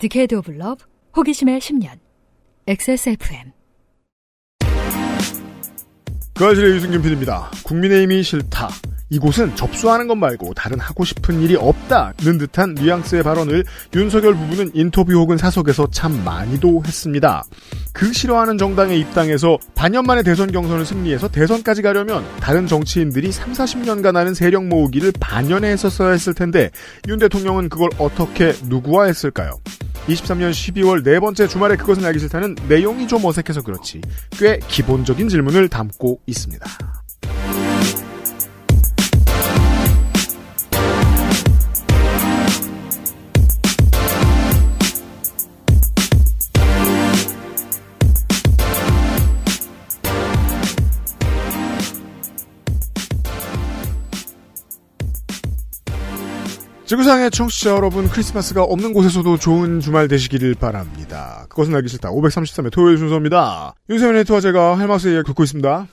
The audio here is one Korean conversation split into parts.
Decade of Love 호기심의 10년 XSFM 그알싫의 유승균 PD입니다. 국민의힘이 싫다. 이곳은 접수하는 것 말고 다른 하고 싶은 일이 없다는 듯한 뉘앙스의 발언을 윤석열 부부는 인터뷰 혹은 사석에서 참 많이도 했습니다. 그 싫어하는 정당에 입당해서 반년 만에 대선 경선을 승리해서 대선까지 가려면 다른 정치인들이 3, 40년간 하는 세력 모으기를 반년에 했었어야 했을 텐데 윤 대통령은 그걸 어떻게 누구와 했을까요? 23년 12월 네 번째 주말에 그것은 알기 싫다는 내용이 좀 어색해서 그렇지 꽤 기본적인 질문을 담고 있습니다. 지구상의 청취자 여러분 크리스마스가 없는 곳에서도 좋은 주말 되시기를 바랍니다. 그것은 알기 싫다. 533회 토요일 순서입니다. 윤세민 에디터와 제가 헬마우스 이야기 듣고 있습니다.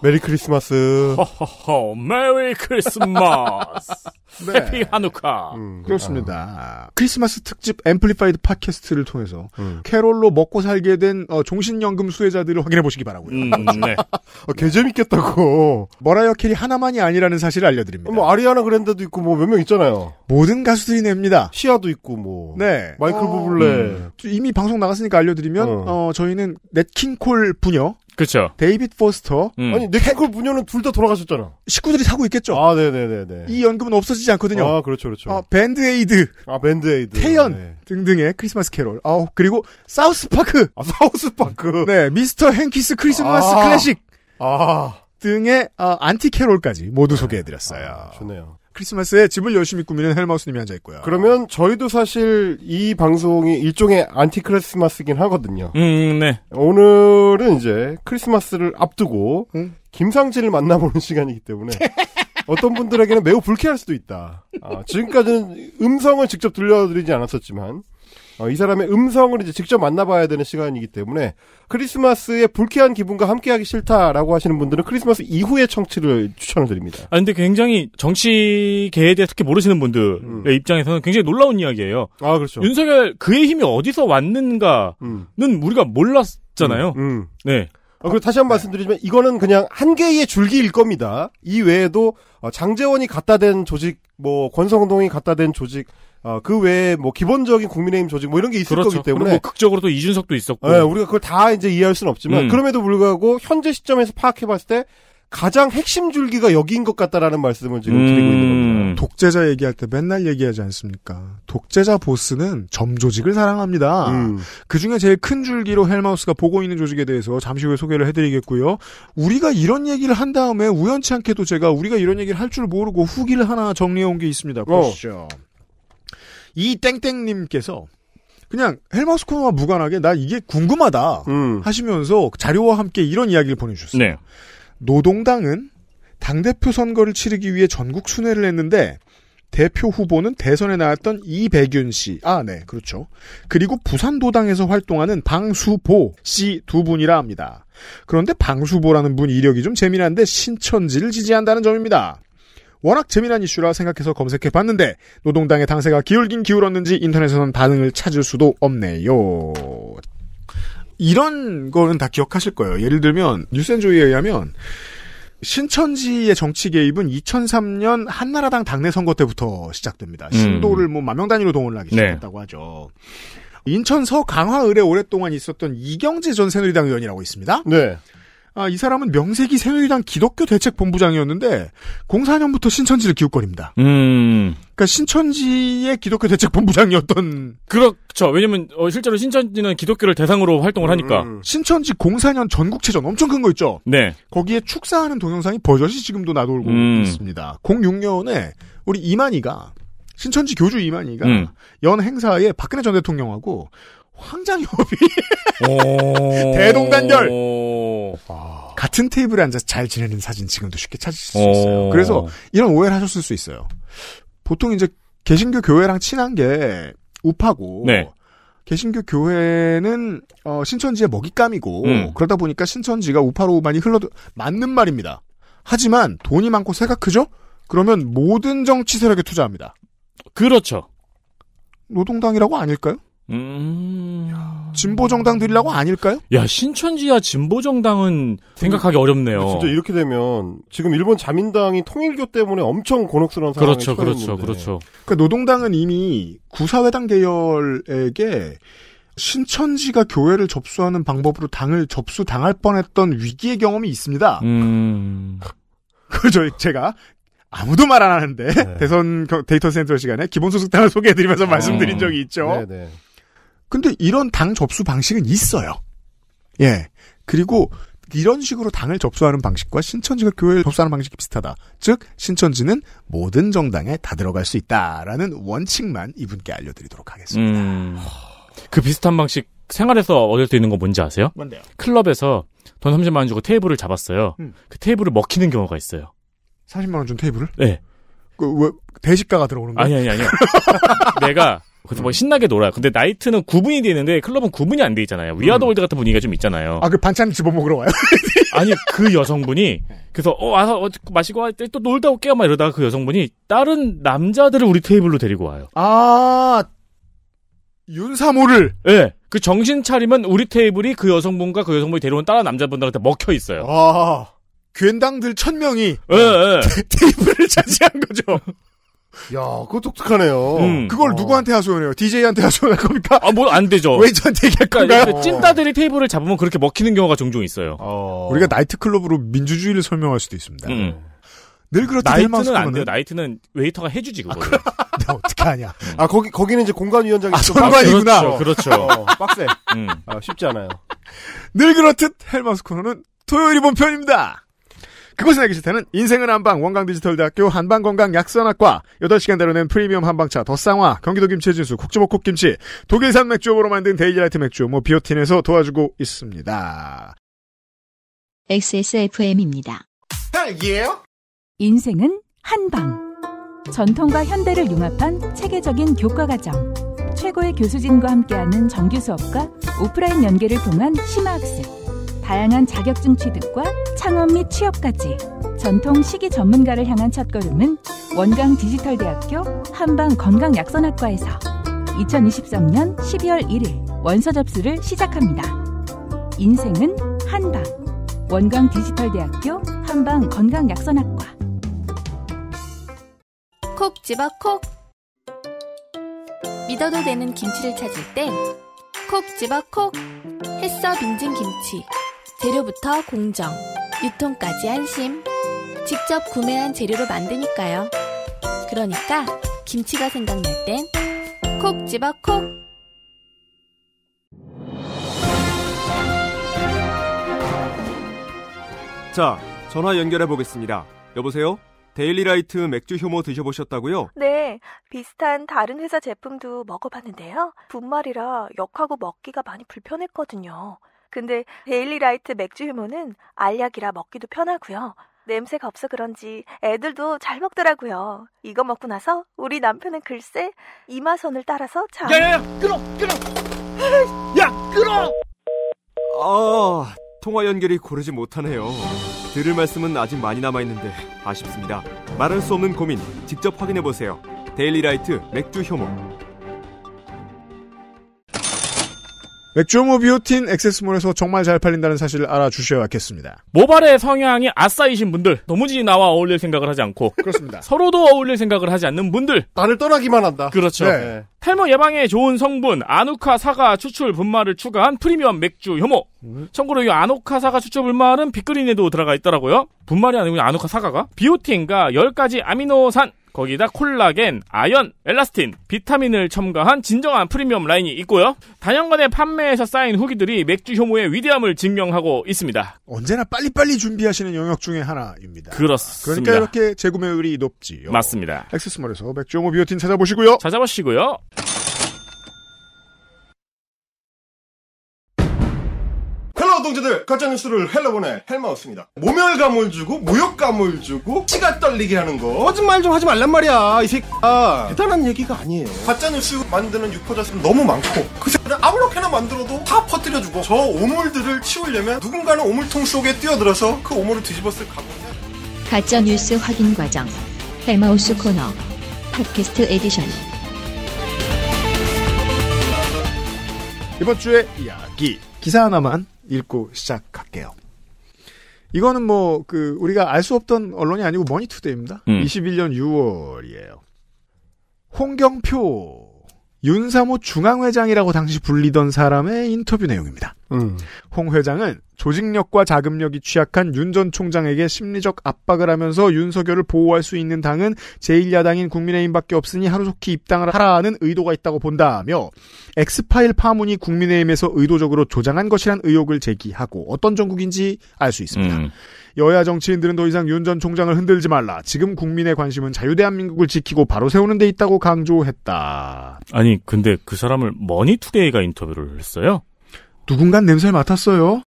메리 크리스마스. 허허허, 메리 크리스마스. 네. Happy Hanukkah. 음, 그렇습니다. 크리스마스 특집 Amplified 팟캐스트를 통해서 음. 캐롤로 먹고 살게 된 어, 종신연금 수혜자들을 확인해 보시기 바라고요. 음, 네. 아, 개 재밌겠다고. 머라이어 캐리 하나만이 아니라는 사실을 알려드립니다. 뭐 아리아나 그란데도 있고 뭐 몇 명 있잖아요. 모든 가수들이 냅니다. 시아도 있고 뭐. 네. 마이클 어, 부블레. 음. 이미 방송 나갔으니까 알려드리면 어. 어, 저희는 냇킹콜 부녀 그쵸. 데이빗 포스터 음. 아니 냇킹콜 부녀는 둘 다 돌아가셨잖아. 식구들이 살고 있겠죠. 아, 네네네네. 이 연금은 없어지지 않거든요. 아, 그렇죠, 그렇죠. 어, 밴드에이드, 아, 밴드에이드. 태연 네. 등등의 크리스마스 캐롤. 아 그리고 사우스파크. 아, 사우스파크. 네, Mr. Hankey's Christmas 아. 클래식 아. 등의 어, 안티 캐롤까지 모두 소개해드렸어요. 아, 좋네요. 크리스마스에 집을 열심히 꾸미는 헬마우스님이 앉아 있고요. 그러면 저희도 사실 이 방송이 일종의 안티 크리스마스긴 하거든요. 음, 네. 오늘은 이제 크리스마스를 앞두고 응? 김상진을 만나보는 시간이기 때문에 어떤 분들에게는 매우 불쾌할 수도 있다. 아, 지금까지는 음성을 직접 들려드리지 않았었지만 어, 이 사람의 음성을 이제 직접 만나봐야 되는 시간이기 때문에 크리스마스의 불쾌한 기분과 함께하기 싫다라고 하시는 분들은 크리스마스 이후의 청취를 추천을 드립니다. 아, 근데 굉장히 정치계에 대해 특히 모르시는 분들의 음. 입장에서는 굉장히 놀라운 이야기예요. 아 그렇죠. 윤석열 그의 힘이 어디서 왔는가는 음, 우리가 몰랐잖아요. 음. 네. 어, 그리고 다시 한 번 말씀드리지만 이거는 그냥 한 개의 줄기일 겁니다. 이 외에도 어, 장재원이 갖다 댄 조직, 뭐 권성동이 갖다 댄 조직, 어, 그 외에 뭐 기본적인 국민의힘 조직 뭐 이런 게 있을 그렇죠. 거기 그리고 때문에 뭐 극적으로 또 이준석도 있었고. 예, 우리가 그걸 다 이제 이해할 수는 없지만 음. 그럼에도 불구하고 현재 시점에서 파악해봤을 때 가장 핵심 줄기가 여기인 것 같다라는 말씀을 지금 드리고 있는 겁니다. 음. 독재자 얘기할 때 맨날 얘기하지 않습니까? 독재자 보스는 점조직을 사랑합니다. 음. 그 중에 제일 큰 줄기로 헬마우스가 보고 있는 조직에 대해서 잠시 후에 소개를 해드리겠고요. 우리가 이런 얘기를 한 다음에 우연치 않게도 제가 우리가 이런 얘기를 할 줄 모르고 후기를 하나 정리해 온 게 있습니다. 보시죠. 이 땡땡님께서 그냥 헬마우스 코너와 무관하게 나 이게 궁금하다 음. 하시면서 자료와 함께 이런 이야기를 보내주셨어요. 네. 노동당은 당대표 선거를 치르기 위해 전국 순회를 했는데 대표 후보는 대선에 나왔던 이백윤 씨. 아, 네, 그렇죠. 그리고 부산도당에서 활동하는 방수보 씨 두 분이라 합니다. 그런데 방수보라는 분 이력이 좀 재미난데 신천지를 지지한다는 점입니다. 워낙 재미난 이슈라 생각해서 검색해 봤는데 노동당의 당세가 기울긴 기울었는지 인터넷에서는 반응을 찾을 수도 없네요. 이런 거는 다 기억하실 거예요. 예를 들면 뉴스앤조이에 의하면 신천지의 정치 개입은 2003년 한나라당 당내 선거 때부터 시작됩니다. 음. 신도를 뭐 만명 단위로 동원을 하기 네. 시작했다고 하죠. 인천 서 강화을에 오랫동안 있었던 이경재 전 새누리당 의원이라고 있습니다. 네. 아, 이 사람은 명색이 새누리당 기독교 대책 본부장이었는데 04년부터 신천지를 기웃거립니다. 음. 그러니까 신천지의 기독교 대책 본부장이었던 그렇죠. 왜냐면 어, 실제로 신천지는 기독교를 대상으로 활동을 하니까. 음. 신천지 04년 전국체전 엄청 큰 거 있죠. 네. 거기에 축사하는 동영상이 버젓이 지금도 나돌고 음. 있습니다. 06년에 우리 이만희가 신천지 교주 이만희가 음. 연 행사에 박근혜 전 대통령하고 황장협이 오. 대동단결! 오. 같은 테이블에 앉아서 잘 지내는 사진 지금도 쉽게 찾으실 수 오. 있어요. 그래서 이런 오해를 하셨을 수 있어요. 보통 이제 개신교 교회랑 친한 게 우파고 네. 개신교 교회는 어, 신천지의 먹잇감이고 음. 그러다 보니까 신천지가 우파로 많이 흘러도 맞는 말입니다. 하지만 돈이 많고 새가 크죠? 그러면 모든 정치 세력에 투자합니다. 그렇죠. 노동당이라고 아닐까요? 음. 진보 정당들이라고 아닐까요? 야, 신천지와 진보 정당은 생각하기 어렵네요. 진짜 이렇게 되면 지금 일본 자민당이 통일교 때문에 엄청 곤혹스러운 상황에 그렇죠, 그렇죠. 그렇죠. 그 노동당은 이미 구사회당 계열에게 신천지가 교회를 접수하는 방법으로 당을 접수 당할 뻔했던 위기의 경험이 있습니다. 음. 그저 제가 아무도 말 안 하는데 네. 대선 겨- 데이터 센터 시간에 기본소득당을 소개해드리면서 말씀드린 적이 있죠. 네네. 근데 이런 당 접수 방식은 있어요. 예. 그리고 이런 식으로 당을 접수하는 방식과 신천지가 교회를 접수하는 방식이 비슷하다. 즉 신천지는 모든 정당에 다 들어갈 수 있다라는 원칙만 이분께 알려드리도록 하겠습니다. 음. 그 비슷한 방식 생활에서 얻을 수 있는 거 뭔지 아세요? 뭔데요? 클럽에서 돈 30만 원 주고 테이블을 잡았어요. 음. 그 테이블을 먹히는 경우가 있어요. 40만 원 준 테이블을? 네. 그, 왜, 대식가가 들어오는 거야? 아니 아니 아니요. 내가 그래서 뭐 신나게 놀아요. 근데 나이트는 구분이 돼 있는데 클럽은 구분이 안 돼 있잖아요. We Are the World 같은 분위기가 좀 있잖아요. 아, 그 반찬 집어먹으러 와요? 아니 그 여성분이 그래서 어 와서 어, 마시고 할때또 놀다 올게요 막 이러다가 그 여성분이 다른 남자들을 우리 테이블로 데리고 와요. 아, 윤사모를. 예. 네. 그 정신 차리면 우리 테이블이 그 여성분과 그 여성분이 데려온 다른 남자분들한테 먹혀 있어요. 아, 괜당들 천 명이 예, 예. 테이블을 차지한 거죠. 야, 그거 독특하네요. 음. 그걸 어. 누구한테 하소연해요? DJ한테 하소연할 겁니까? 아, 뭐 안 되죠. 웨이터한테 얘기할 그러니까 건가요? 찐따들이 테이블을 잡으면 그렇게 먹히는 경우가 종종 있어요. 어. 우리가 나이트클럽으로 민주주의를 설명할 수도 있습니다. 음. 늘 그렇듯 나이트는 안 돼요. 나이트는 웨이터가 해주지 그거를. 내가 어떻게 하냐. 아, 거기, 거기는 이제 공간위원장이 아, 좀 선관이구나. 빡- 그렇죠. 어, 빡세. 음. 아, 쉽지 않아요. 늘 그렇듯 헬마우스 코너는 토요일 이 본 편입니다. 그것은 알기 싫다는 인생은 한방 원광디지털대학교 한방건강 약선학과 8시간 다루는 프리미엄 한방차 더쌍화 경기도 김치진수 국주복국김치 독일산 맥주업으로 만든 데일리라이트 맥주 뭐 비오틴에서 도와주고 있습니다. XSFM입니다. 딸기예요? 인생은 한방. 전통과 현대를 융합한 체계적인 교과과정. 최고의 교수진과 함께하는 정규 수업과 오프라인 연계를 통한 심화학습. 다양한 자격증 취득과 창업 및 취업까지. 전통 시기 전문가를 향한 첫걸음은 원광 디지털대학교 한방 건강약선학과에서 2023년 12월 1일 원서 접수를 시작합니다. 인생은 한방. 원광 디지털대학교 한방 건강약선학과. 콕 집어 콕 믿어도 되는 김치를 찾을 땐 콕 집어 콕 햇서 빙진 김치 재료부터 공정 유통까지 안심 직접 구매한 재료로 만드니까요 그러니까 김치가 생각날 땐 콕 집어 콕 자, 전화 연결해 보겠습니다. 여보세요? 데일리라이트 맥주 효모 드셔보셨다고요? 네, 비슷한 다른 회사 제품도 먹어봤는데요. 분말이라 역하고 먹기가 많이 불편했거든요. 근데 데일리 라이트 맥주 효모는 알약이라 먹기도 편하고요. 냄새가 없어 그런지 애들도 잘 먹더라고요. 이거 먹고 나서 우리 남편은 글쎄 이마선을 따라서 참 야야야 끊어 끊어. 야 끊어. 아, 통화 연결이 고르지 못하네요. 들을 말씀은 아직 많이 남아 있는데 아쉽습니다. 말할 수 없는 고민 직접 확인해 보세요. 데일리라이트 맥주 효모. 맥주모 비오틴 액세스몰에서 정말 잘 팔린다는 사실을 알아주셔야겠습니다. 모발의 성향이 아싸이신 분들, 도무지 나와 어울릴 생각을 하지 않고 그렇습니다. 서로도 어울릴 생각을 하지 않는 분들. 나를 떠나기만 한다. 그렇죠. 네. 탈모 예방에 좋은 성분 아누카 사과 추출 분말을 추가한 프리미엄 맥주 효모. 참고로 이 아누카 사과 추출 분말은 빅그린에도 들어가 있더라고요. 분말이 아니고 아누카 사과가 비오틴과 10가지 아미노산 거기다 콜라겐, 아연, 엘라스틴, 비타민을 첨가한 진정한 프리미엄 라인이 있고요. 단연간의 판매에서 쌓인 후기들이 맥주 효모의 위대함을 증명하고 있습니다. 언제나 빨리빨리 준비하시는 영역 중에 하나입니다. 그렇습니다. 그러니까 이렇게 재구매율이 높지요. 맞습니다. 액세스몰에서 맥주모 비오틴 찾아보시고요. 찾아보시고요. 동지들 가짜뉴스를 헬로 보내 헬마우스입니다 모멸감을 주고 모욕감을 주고 치가 떨리게 하는 거 거짓말 좀 하지 말란 말이야 이 새끼야 대단한 얘기가 아니에요 가짜뉴스 만드는 유포자수는 너무 많고 그 새끼를 아무렇게나 만들어도 다 퍼뜨려주고 저 오물들을 치우려면 누군가는 오물통 속에 뛰어들어서 그 오물을 뒤집어쓸 각오를 해야 돼 가짜 뉴스 확인 과정. 헬마우스 코너. 팟캐스트 에디션. 이번 주의 이야기 기사 하나만 읽고 시작할게요. 이거는 뭐 그 우리가 알 수 없던 언론이 아니고 머니투데이입니다. 음. 21년 6월이에요. 홍경표 윤사모 중앙회장이라고 당시 불리던 사람의 인터뷰 내용입니다. 음. 홍 회장은 조직력과 자금력이 취약한 윤 전 총장에게 심리적 압박을 하면서 윤석열을 보호할 수 있는 당은 제1야당인 국민의힘밖에 없으니 하루속히 입당을 하라는 의도가 있다고 본다며 엑스파일 파문이 국민의힘에서 의도적으로 조장한 것이란 의혹을 제기하고 어떤 정국인지 알 수 있습니다. 음. 여야 정치인들은 더 이상 윤 전 총장을 흔들지 말라. 지금 국민의 관심은 자유대한민국을 지키고 바로 세우는 데 있다고 강조했다. 아니 근데 그 사람을 머니투데이가 인터뷰를 했어요. 누군간 냄새를 맡았어요.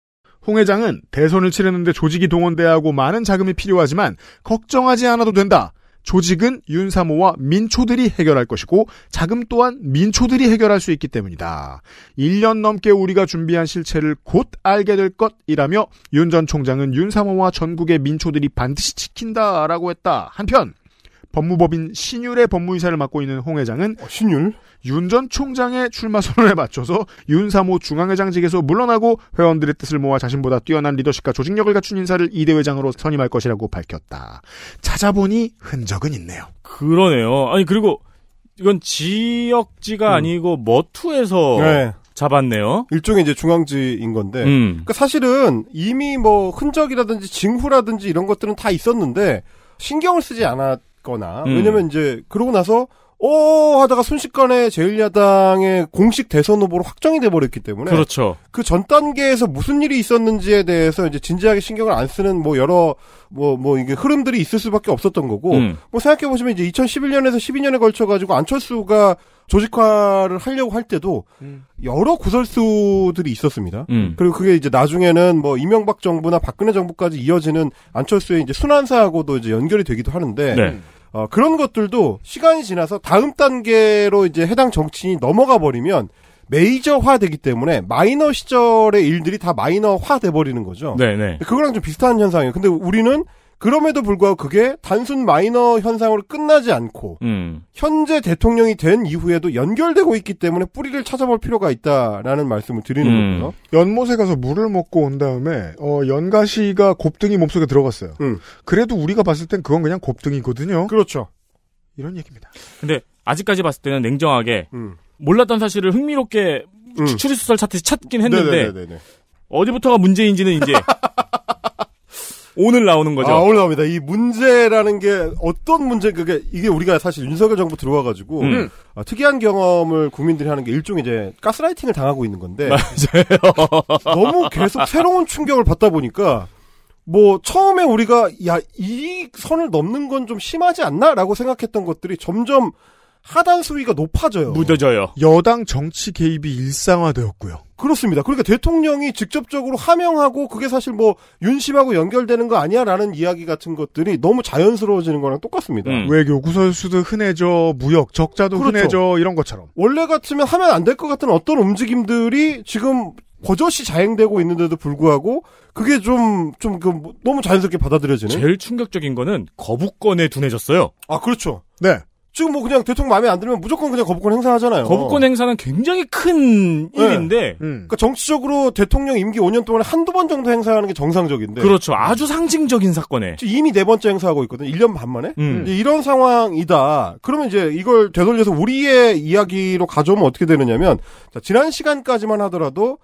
홍 회장은 대선을 치르는데 조직이 동원돼야 하고 많은 자금이 필요하지만 걱정하지 않아도 된다. 조직은 윤사모와 민초들이 해결할 것이고 자금 또한 민초들이 해결할 수 있기 때문이다. 1년 넘게 우리가 준비한 실체를 곧 알게 될 것이라며 윤 전 총장은 윤사모와 전국의 민초들이 반드시 지킨다라고 했다. 한편 법무법인 신율의 법무이사를 맡고 있는 홍 회장은 어, 신율? 윤 전 총장의 출마 선언에 맞춰서 윤 사모 중앙회장직에서 물러나고 회원들의 뜻을 모아 자신보다 뛰어난 리더십과 조직력을 갖춘 인사를 이대 회장으로 선임할 것이라고 밝혔다. 찾아보니 흔적은 있네요. 그러네요. 아니 그리고 이건 지역지가 아니고 머투에서 네. 잡았네요. 일종의 이제 중앙지인 건데. 음. 그러니까 사실은 이미 뭐 흔적이라든지 징후라든지 이런 것들은 다 있었는데 신경을 쓰지 않았 거나 음. 왜냐면 이제 그러고 나서 오 하다가 순식간에 제1야당의 공식 대선 후보로 확정이 돼 버렸기 때문에 그렇죠. 그 전 단계에서 무슨 일이 있었는지에 대해서 이제 진지하게 신경을 안 쓰는 뭐 여러 뭐뭐 이게 흐름들이 있을 수밖에 없었던 거고 음. 뭐 생각해 보시면 이제 2011년에서 12년에 걸쳐 가지고 안철수가 조직화를 하려고 할 때도 여러 구설수들이 있었습니다. 음. 그리고 그게 이제 나중에는 뭐 이명박 정부나 박근혜 정부까지 이어지는 안철수의 이제 순환사하고도 이제 연결이 되기도 하는데 네. 어, 그런 것들도 시간이 지나서 다음 단계로 이제 해당 정치인이 넘어가 버리면 메이저화 되기 때문에 마이너 시절의 일들이 다 마이너화 돼 버리는 거죠. 네네. 그거랑 좀 비슷한 현상이에요. 근데 우리는 그럼에도 불구하고 그게 단순 마이너 현상으로 끝나지 않고 음. 현재 대통령이 된 이후에도 연결되고 있기 때문에 뿌리를 찾아볼 필요가 있다라는 말씀을 드리는 음. 거고요. 연못에 가서 물을 먹고 온 다음에 어, 연가시가 곱등이 몸속에 들어갔어요. 음. 그래도 우리가 봤을 땐 그건 그냥 곱등이거든요. 그렇죠. 이런 얘기입니다. 근데 아직까지 봤을 때는 냉정하게 음. 몰랐던 사실을 흥미롭게 음. 추리소설 찾듯이 찾긴 했는데 네네네네. 어디부터가 문제인지는 이제 오늘 나오는 거죠. 아, 오늘 나옵니다. 이 문제라는 게 어떤 문제, 그게, 이게 우리가 사실 윤석열 정부 들어와 가지고, 음. 아, 특이한 경험을 국민들이 하는 게 일종의 이제 가스라이팅을 당하고 있는 건데, 너무 계속 새로운 충격을 받다 보니까, 뭐, 처음에 우리가, 야, 이 선을 넘는 건 좀 심하지 않나? 라고 생각했던 것들이 점점 하단 수위가 높아져요. 묻어져요. 여당 정치 개입이 일상화되었고요. 그렇습니다. 그러니까 대통령이 직접적으로 하명하고 그게 사실 뭐 윤심하고 연결되는 거 아니야라는 이야기 같은 것들이 너무 자연스러워지는 거랑 똑같습니다. 음. 외교 구설수도 흔해져, 무역 적자도 그렇죠. 흔해져 이런 것처럼. 원래 같으면 하면 안 될 것 같은 어떤 움직임들이 지금 버젓이 자행되고 있는데도 불구하고 그게 좀, 좀, 그, 뭐, 너무 자연스럽게 받아들여지는? 제일 충격적인 거는 거부권에 둔해졌어요. 아, 그렇죠. 네. 지금 뭐 그냥 대통령 마음에 안 들면 무조건 그냥 거부권 행사하잖아요. 거부권 행사는 굉장히 큰 네. 일인데 음. 그러니까 정치적으로 대통령 임기 5년 동안에 한두 번 정도 행사하는 게 정상적인데. 그렇죠. 아주 상징적인 사건에. 이미 네 번째 행사하고 있거든요. 1년 반 만에. 음. 이제 이런 상황이다. 그러면 이제 이걸 되돌려서 우리의 이야기로 가져오면 어떻게 되느냐면, 자, 지난 시간까지만 하더라도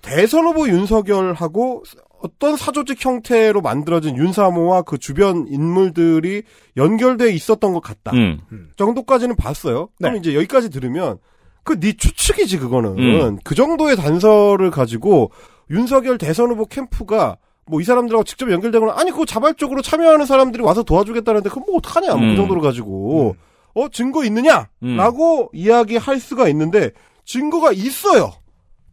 대선 후보 윤석열하고 어떤 사조직 형태로 만들어진 윤사모와 그 주변 인물들이 연결돼 있었던 것 같다. 음. 정도까지는 봤어요. 그럼 네. 이제 여기까지 들으면 그네 추측이지 그거는 음. 그 정도의 단서를 가지고 윤석열 대선 후보 캠프가 뭐 이 사람들하고 직접 연결되거나 아니 그거 자발적으로 참여하는 사람들이 와서 도와주겠다는데 그럼 뭐 어떡하냐 뭐 음. 그 정도로 가지고 어 증거 있느냐라고 음. 이야기할 수가 있는데 증거가 있어요.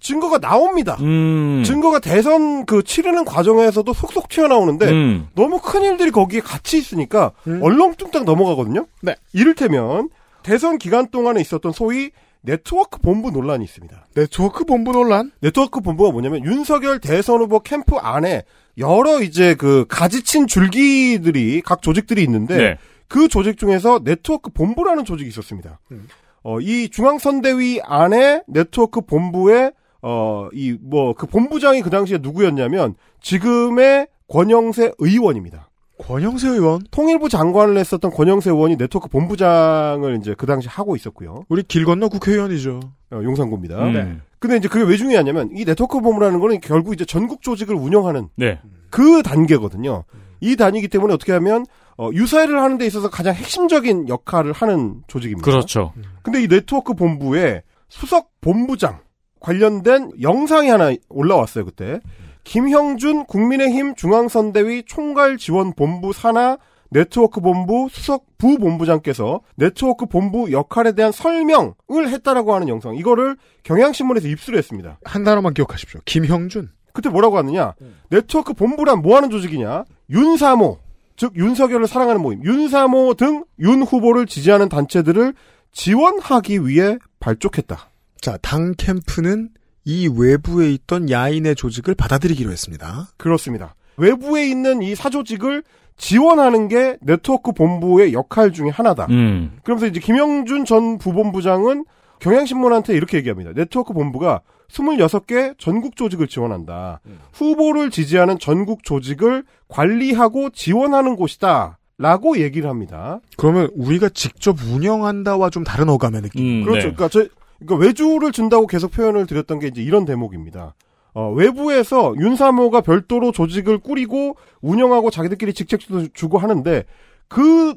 증거가 나옵니다. 음. 증거가 대선 그 치르는 과정에서도 속속 튀어나오는데 음. 너무 큰 일들이 거기에 같이 있으니까 음. 얼렁뚱땅 넘어가거든요. 네. 이를테면 대선 기간 동안에 있었던 소위 네트워크 본부 논란이 있습니다. 네트워크 본부 논란? 네트워크 본부가 뭐냐면 윤석열 대선 후보 캠프 안에 여러 이제 그 가지친 줄기들이 각 조직들이 있는데 네. 그 조직 중에서 네트워크 본부라는 조직이 있었습니다. 음. 어, 이 중앙선대위 안에 네트워크 본부에 어, 이, 뭐, 그 본부장이 그 당시에 누구였냐면, 지금의 권영세 의원입니다. 권영세 의원? 통일부 장관을 했었던 권영세 의원이 네트워크 본부장을 이제 그 당시 하고 있었고요. 우리 길 건너 국회의원이죠. 어, 용산구입니다. 음. 네. 근데 이제 그게 왜 중요하냐면, 이 네트워크 본부라는 거는 결국 이제 전국 조직을 운영하는 네. 그 단계거든요. 이 단위이기 때문에 어떻게 하면, 어, 유사일을 하는 데 있어서 가장 핵심적인 역할을 하는 조직입니다. 그렇죠. 근데 이 네트워크 본부에 수석 본부장 관련된 영상이 하나 올라왔어요, 그때. 김형준 국민의힘 중앙선대위 총괄지원본부 산하 네트워크 본부 수석 부본부장께서 네트워크 본부 역할에 대한 설명을 했다라고 하는 영상. 이거를 경향신문에서 입수를 했습니다. 한 단어만 기억하십시오. 김형준. 그때 뭐라고 하느냐? 네트워크 본부란 뭐 하는 조직이냐? 윤사모, 즉 윤석열을 사랑하는 모임, 윤사모 등 윤 후보를 지지하는 단체들을 지원하기 위해 발족했다. 자, 당 캠프는 이 외부에 있던 야인의 조직을 받아들이기로 했습니다. 그렇습니다. 외부에 있는 이 사조직을 지원하는 게 네트워크 본부의 역할 중에 하나다. 음. 그러면서 이제 김영준 전 부본부장은 경향신문한테 이렇게 얘기합니다. 네트워크 본부가 26개 전국 조직을 지원한다. 후보를 지지하는 전국 조직을 관리하고 지원하는 곳이다. 라고 얘기를 합니다. 그러면 우리가 직접 운영한다와 좀 다른 어감의 느낌. 음, 그렇죠. 네. 그러니까 저 그러니까 외주를 준다고 계속 표현을 드렸던 게 이제 이런 대목입니다. 어, 외부에서 윤사모가 별도로 조직을 꾸리고 운영하고 자기들끼리 직책도 주고 하는데 그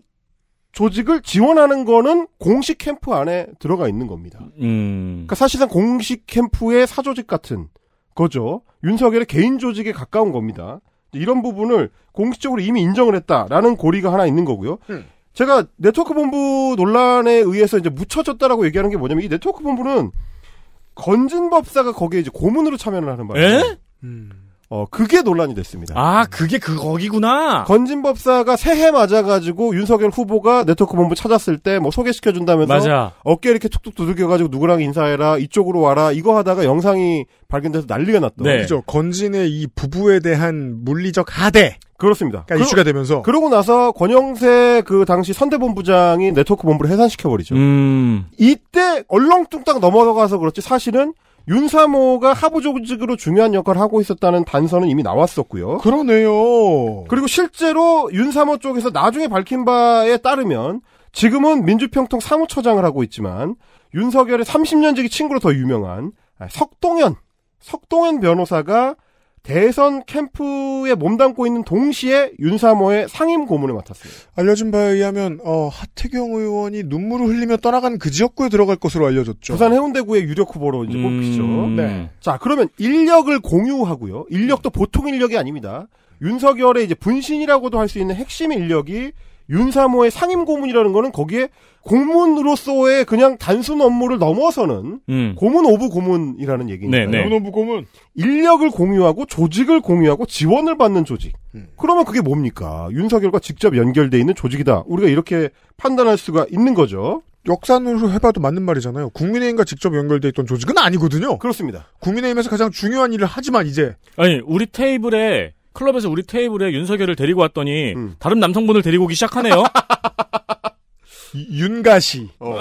조직을 지원하는 거는 공식 캠프 안에 들어가 있는 겁니다. 음. 그러니까 사실상 공식 캠프의 사조직 같은 거죠. 윤석열의 개인 조직에 가까운 겁니다. 이런 부분을 공식적으로 이미 인정을 했다라는 고리가 하나 있는 거고요. 음. 제가 네트워크 본부 논란에 의해서 이제 묻혀졌다라고 얘기하는 게 뭐냐면 이 네트워크 본부는 건진 법사가 거기에 이제 고문으로 참여를 하는 에? 음. 어 그게 논란이 됐습니다. 아, 그게 그 거기구나. 건진법사가 새해 맞아가지고 윤석열 후보가 네트워크 본부 찾았을 때 뭐 소개시켜준다면서 맞아. 어깨 이렇게 툭툭 두들겨가지고 누구랑 인사해라 이쪽으로 와라 이거 하다가 영상이 발견돼서 난리가 났던 네. 그죠. 건진의 이 부부에 대한 물리적 하대가 그렇습니다. 그러, 이슈가 되면서 그러고 나서 권영세 그 당시 선대본부장이 네트워크 본부를 해산시켜버리죠. 음. 이때 얼렁뚱땅 넘어가서 그렇지 사실은 윤사모가 하부 조직으로 중요한 역할을 하고 있었다는 단서는 이미 나왔었고요. 그러네요. 그리고 실제로 윤사모 쪽에서 나중에 밝힌 바에 따르면 지금은 민주평통 사무처장을 하고 있지만 윤석열의 30년지기 친구로 더 유명한 석동현, 석동현 변호사가 대선 캠프에 몸담고 있는 동시에 윤사모의 상임 고문을 맡았습니다. 알려진 바에 의하면 어, 하태경 의원이 눈물을 흘리며 떠나간 그 지역구에 들어갈 것으로 알려졌죠. 부산 해운대구의 유력 후보로 이제 뽑히죠. 음. 네. 자, 그러면 인력을 공유하고로 인력도 보통 인력이 아닙니다. 윤석열의 이제 분신이라고도 할 수 있는 핵심 인력이 윤사모의 상임 고문이라는 거는 거기에 고문으로서의 그냥 단순 업무를 넘어서는 음. 고문 of 고문이라는 얘기니까요. 네, 네. 문호부 고문. 인력을 공유하고 조직을 공유하고 지원을 받는 조직. 음. 그러면 그게 뭡니까? 윤석열과 직접 연결돼 있는 조직이다. 우리가 이렇게 판단할 수가 있는 거죠. 역산으로 해봐도 맞는 말이잖아요. 국민의힘과 직접 연결돼 있던 조직은 아니거든요. 그렇습니다. 국민의힘에서 가장 중요한 일을 하지만 이제 아니, 우리 테이블에 클럽에서 우리 테이블에 윤석열을 데리고 왔더니 음. 다른 남성분을 데리고 오기 시작하네요. 이- 윤가시. 어.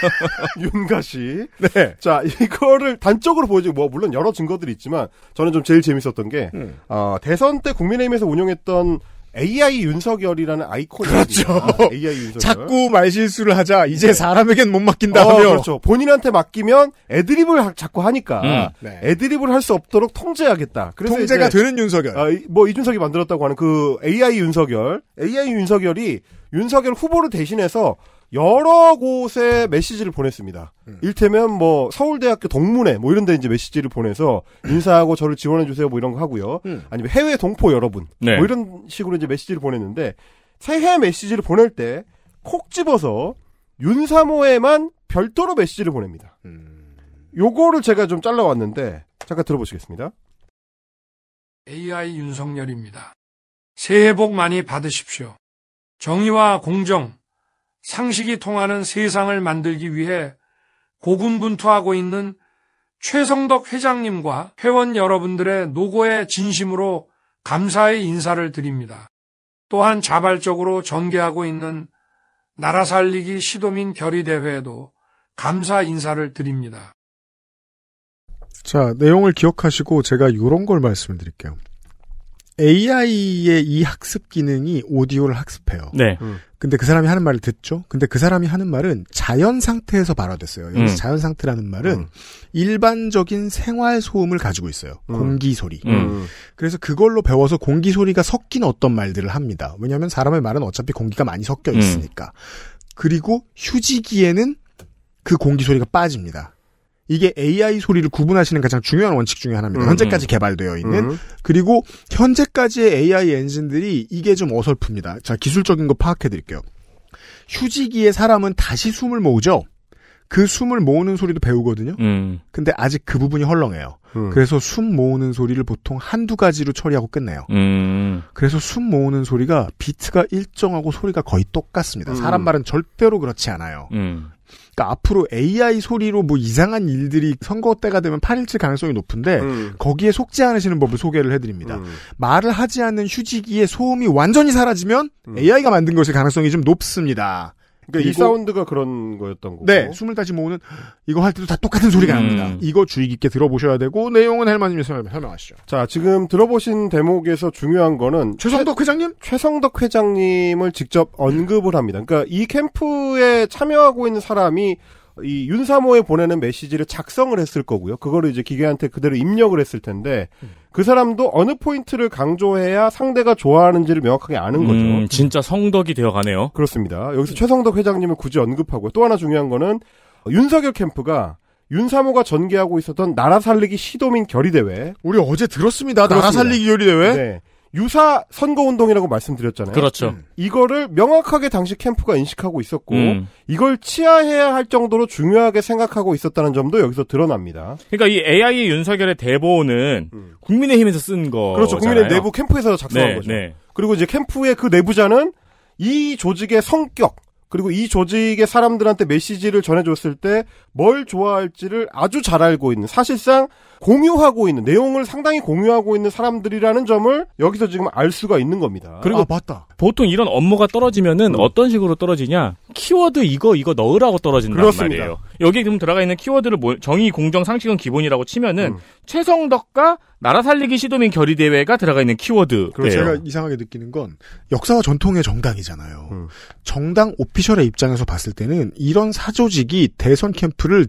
윤가 씨. 네. 자, 이거를 단적으로 보여주고, 뭐, 물론 여러 증거들이 있지만, 저는 좀 제일 재밌었던 게, 음. 어, 대선 때 국민의힘에서 운영했던 AI 윤석열이라는 아이콘이 그렇죠. 있습니다. AI 윤석열. 자꾸 말실수를 하자. 이제 사람에겐 못 맡긴다 어, 하며. 그렇죠. 본인한테 맡기면 애드립을 하- 자꾸 하니까, 음. 네. 애드립을 할 수 없도록 통제하겠다. 그래서 통제가 이제, 되는 윤석열. 아, 이- 뭐 이준석이 만들었다고 하는 그 AI 윤석열, AI 윤석열이 윤석열 후보를 대신해서 여러 곳에 메시지를 보냈습니다. 음. 일테면 뭐 서울대학교 동문회 뭐 이런 데 이제 메시지를 보내서 인사하고 저를 지원해 주세요 뭐 이런 거 하고요. 음. 아니면 해외 동포 여러분 네. 뭐 이런 식으로 이제 메시지를 보냈는데 새해 메시지를 보낼 때 콕 집어서 윤사모에만 별도로 메시지를 보냅니다. 음. 요거를 제가 좀 잘라왔는데 잠깐 들어보시겠습니다. AI 윤석열입니다. 새해 복 많이 받으십시오. 정의와 공정, 상식이 통하는 세상을 만들기 위해 고군분투하고 있는 최성덕 회장님과 회원 여러분들의 노고에 진심으로 감사의 인사를 드립니다. 또한 자발적으로 전개하고 있는 나라 살리기 시도민 결의대회에도 감사 인사를 드립니다. 자, 내용을 기억하시고 제가 요런 걸 말씀을 드릴게요. AI의 이 학습 기능이 오디오를 학습해요. 네. 근데 그 사람이 하는 말을 듣죠? 근데 그 사람이 하는 말은 자연 상태에서 발화됐어요. 여기서 음. 자연 상태라는 말은 음. 일반적인 생활 소음을 가지고 있어요. 음. 공기 소리. 음. 그래서 그걸로 배워서 공기 소리가 섞인 어떤 말들을 합니다. 왜냐하면 사람의 말은 어차피 공기가 많이 섞여 음. 있으니까. 그리고 휴지기에는 그 공기 소리가 빠집니다. 이게 AI 소리를 구분하시는 가장 중요한 원칙 중에 하나입니다. 음. 현재까지 개발되어 있는 음. 그리고 현재까지의 AI 엔진들이 이게 좀 어설픕니다. 자, 기술적인 거 파악해 드릴게요. 휴지기에 사람은 다시 숨을 모으죠? 그 숨을 모으는 소리도 배우거든요? 음. 근데 아직 그 부분이 헐렁해요. 음. 그래서 숨 모으는 소리를 보통 한두 가지로 처리하고 끝내요. 음. 그래서 숨 모으는 소리가 비트가 일정하고 소리가 거의 똑같습니다. 음. 사람 말은 절대로 그렇지 않아요. 음. 그러니까 앞으로 AI 소리로 뭐 이상한 일들이 선거 때가 되면 판일칠 가능성이 높은데 음. 거기에 속지 않으시는 법을 소개를 해드립니다. 음. 말을 하지 않는 휴지기의 소음이 완전히 사라지면 음. AI가 만든 것일 가능성이 좀 높습니다. 그러니까 이 사운드가 그런 거였던 거고. 네, 숨을 다시 모으는 이거 할 때도 다 똑같은 소리가 음. 납니다. 이거 주의 깊게 들어보셔야 되고 내용은 헬마님이 설명- 설명하시죠. 자, 지금 들어보신 대목에서 중요한 거는 최성덕 회장님? 최성덕 회장님을 직접 언급을 합니다. 그러니까 이 캠프에 참여하고 있는 사람이 이 윤사모에 보내는 메시지를 작성을 했을 거고요. 그거를 이제 기계한테 그대로 입력을 했을 텐데 그 사람도 어느 포인트를 강조해야 상대가 좋아하는지를 명확하게 아는 거죠. 음, 진짜 성덕이 되어가네요. 그렇습니다. 여기서 최성덕 회장님을 굳이 언급하고요. 또 하나 중요한 거는 윤석열 캠프가 윤사모가 전개하고 있었던 나라 살리기 시도민 결의대회. 우리 어제 들었습니다. 나라 그렇습니다. 살리기 요리 대회. 네. 유사 선거운동이라고 말씀드렸잖아요. 그렇죠. 음. 이거를 명확하게 당시 캠프가 인식하고 있었고 음. 이걸 치하해야 할 정도로 중요하게 생각하고 있었다는 점도 여기서 드러납니다. 그러니까 이 AI 윤석열의 대본은 음. 국민의힘에서 쓴 거. 그렇죠. 국민의 내부 캠프에서 작성한 네, 거죠. 네. 그리고 이제 캠프의 그 내부자는 이 조직의 성격 그리고 이 조직의 사람들한테 메시지를 전해줬을 때 뭘 좋아할지를 아주 잘 알고 있는 사실상 공유하고 있는 내용을 상당히 공유하고 있는 사람들이라는 점을 여기서 지금 알 수가 있는 겁니다. 그리고 아, 맞다. 보통 이런 업무가 떨어지면은 음. 어떤 식으로 떨어지냐? 키워드 이거 이거 넣으라고 떨어진단 그렇습니다. 말이에요. 여기 지금 들어가 있는 키워드를 뭐- 정의, 공정, 상식은 기본이라고 치면은 음. 최성덕과 나라 살리기 시도민 결의 대회가 들어가 있는 키워드예요. 그리고 제가 이상하게 느끼는 건 역사와 전통의 정당이잖아요. 음. 정당 오피 셜의 입장에서 봤을 때는 이런 사조직이 대선 캠프를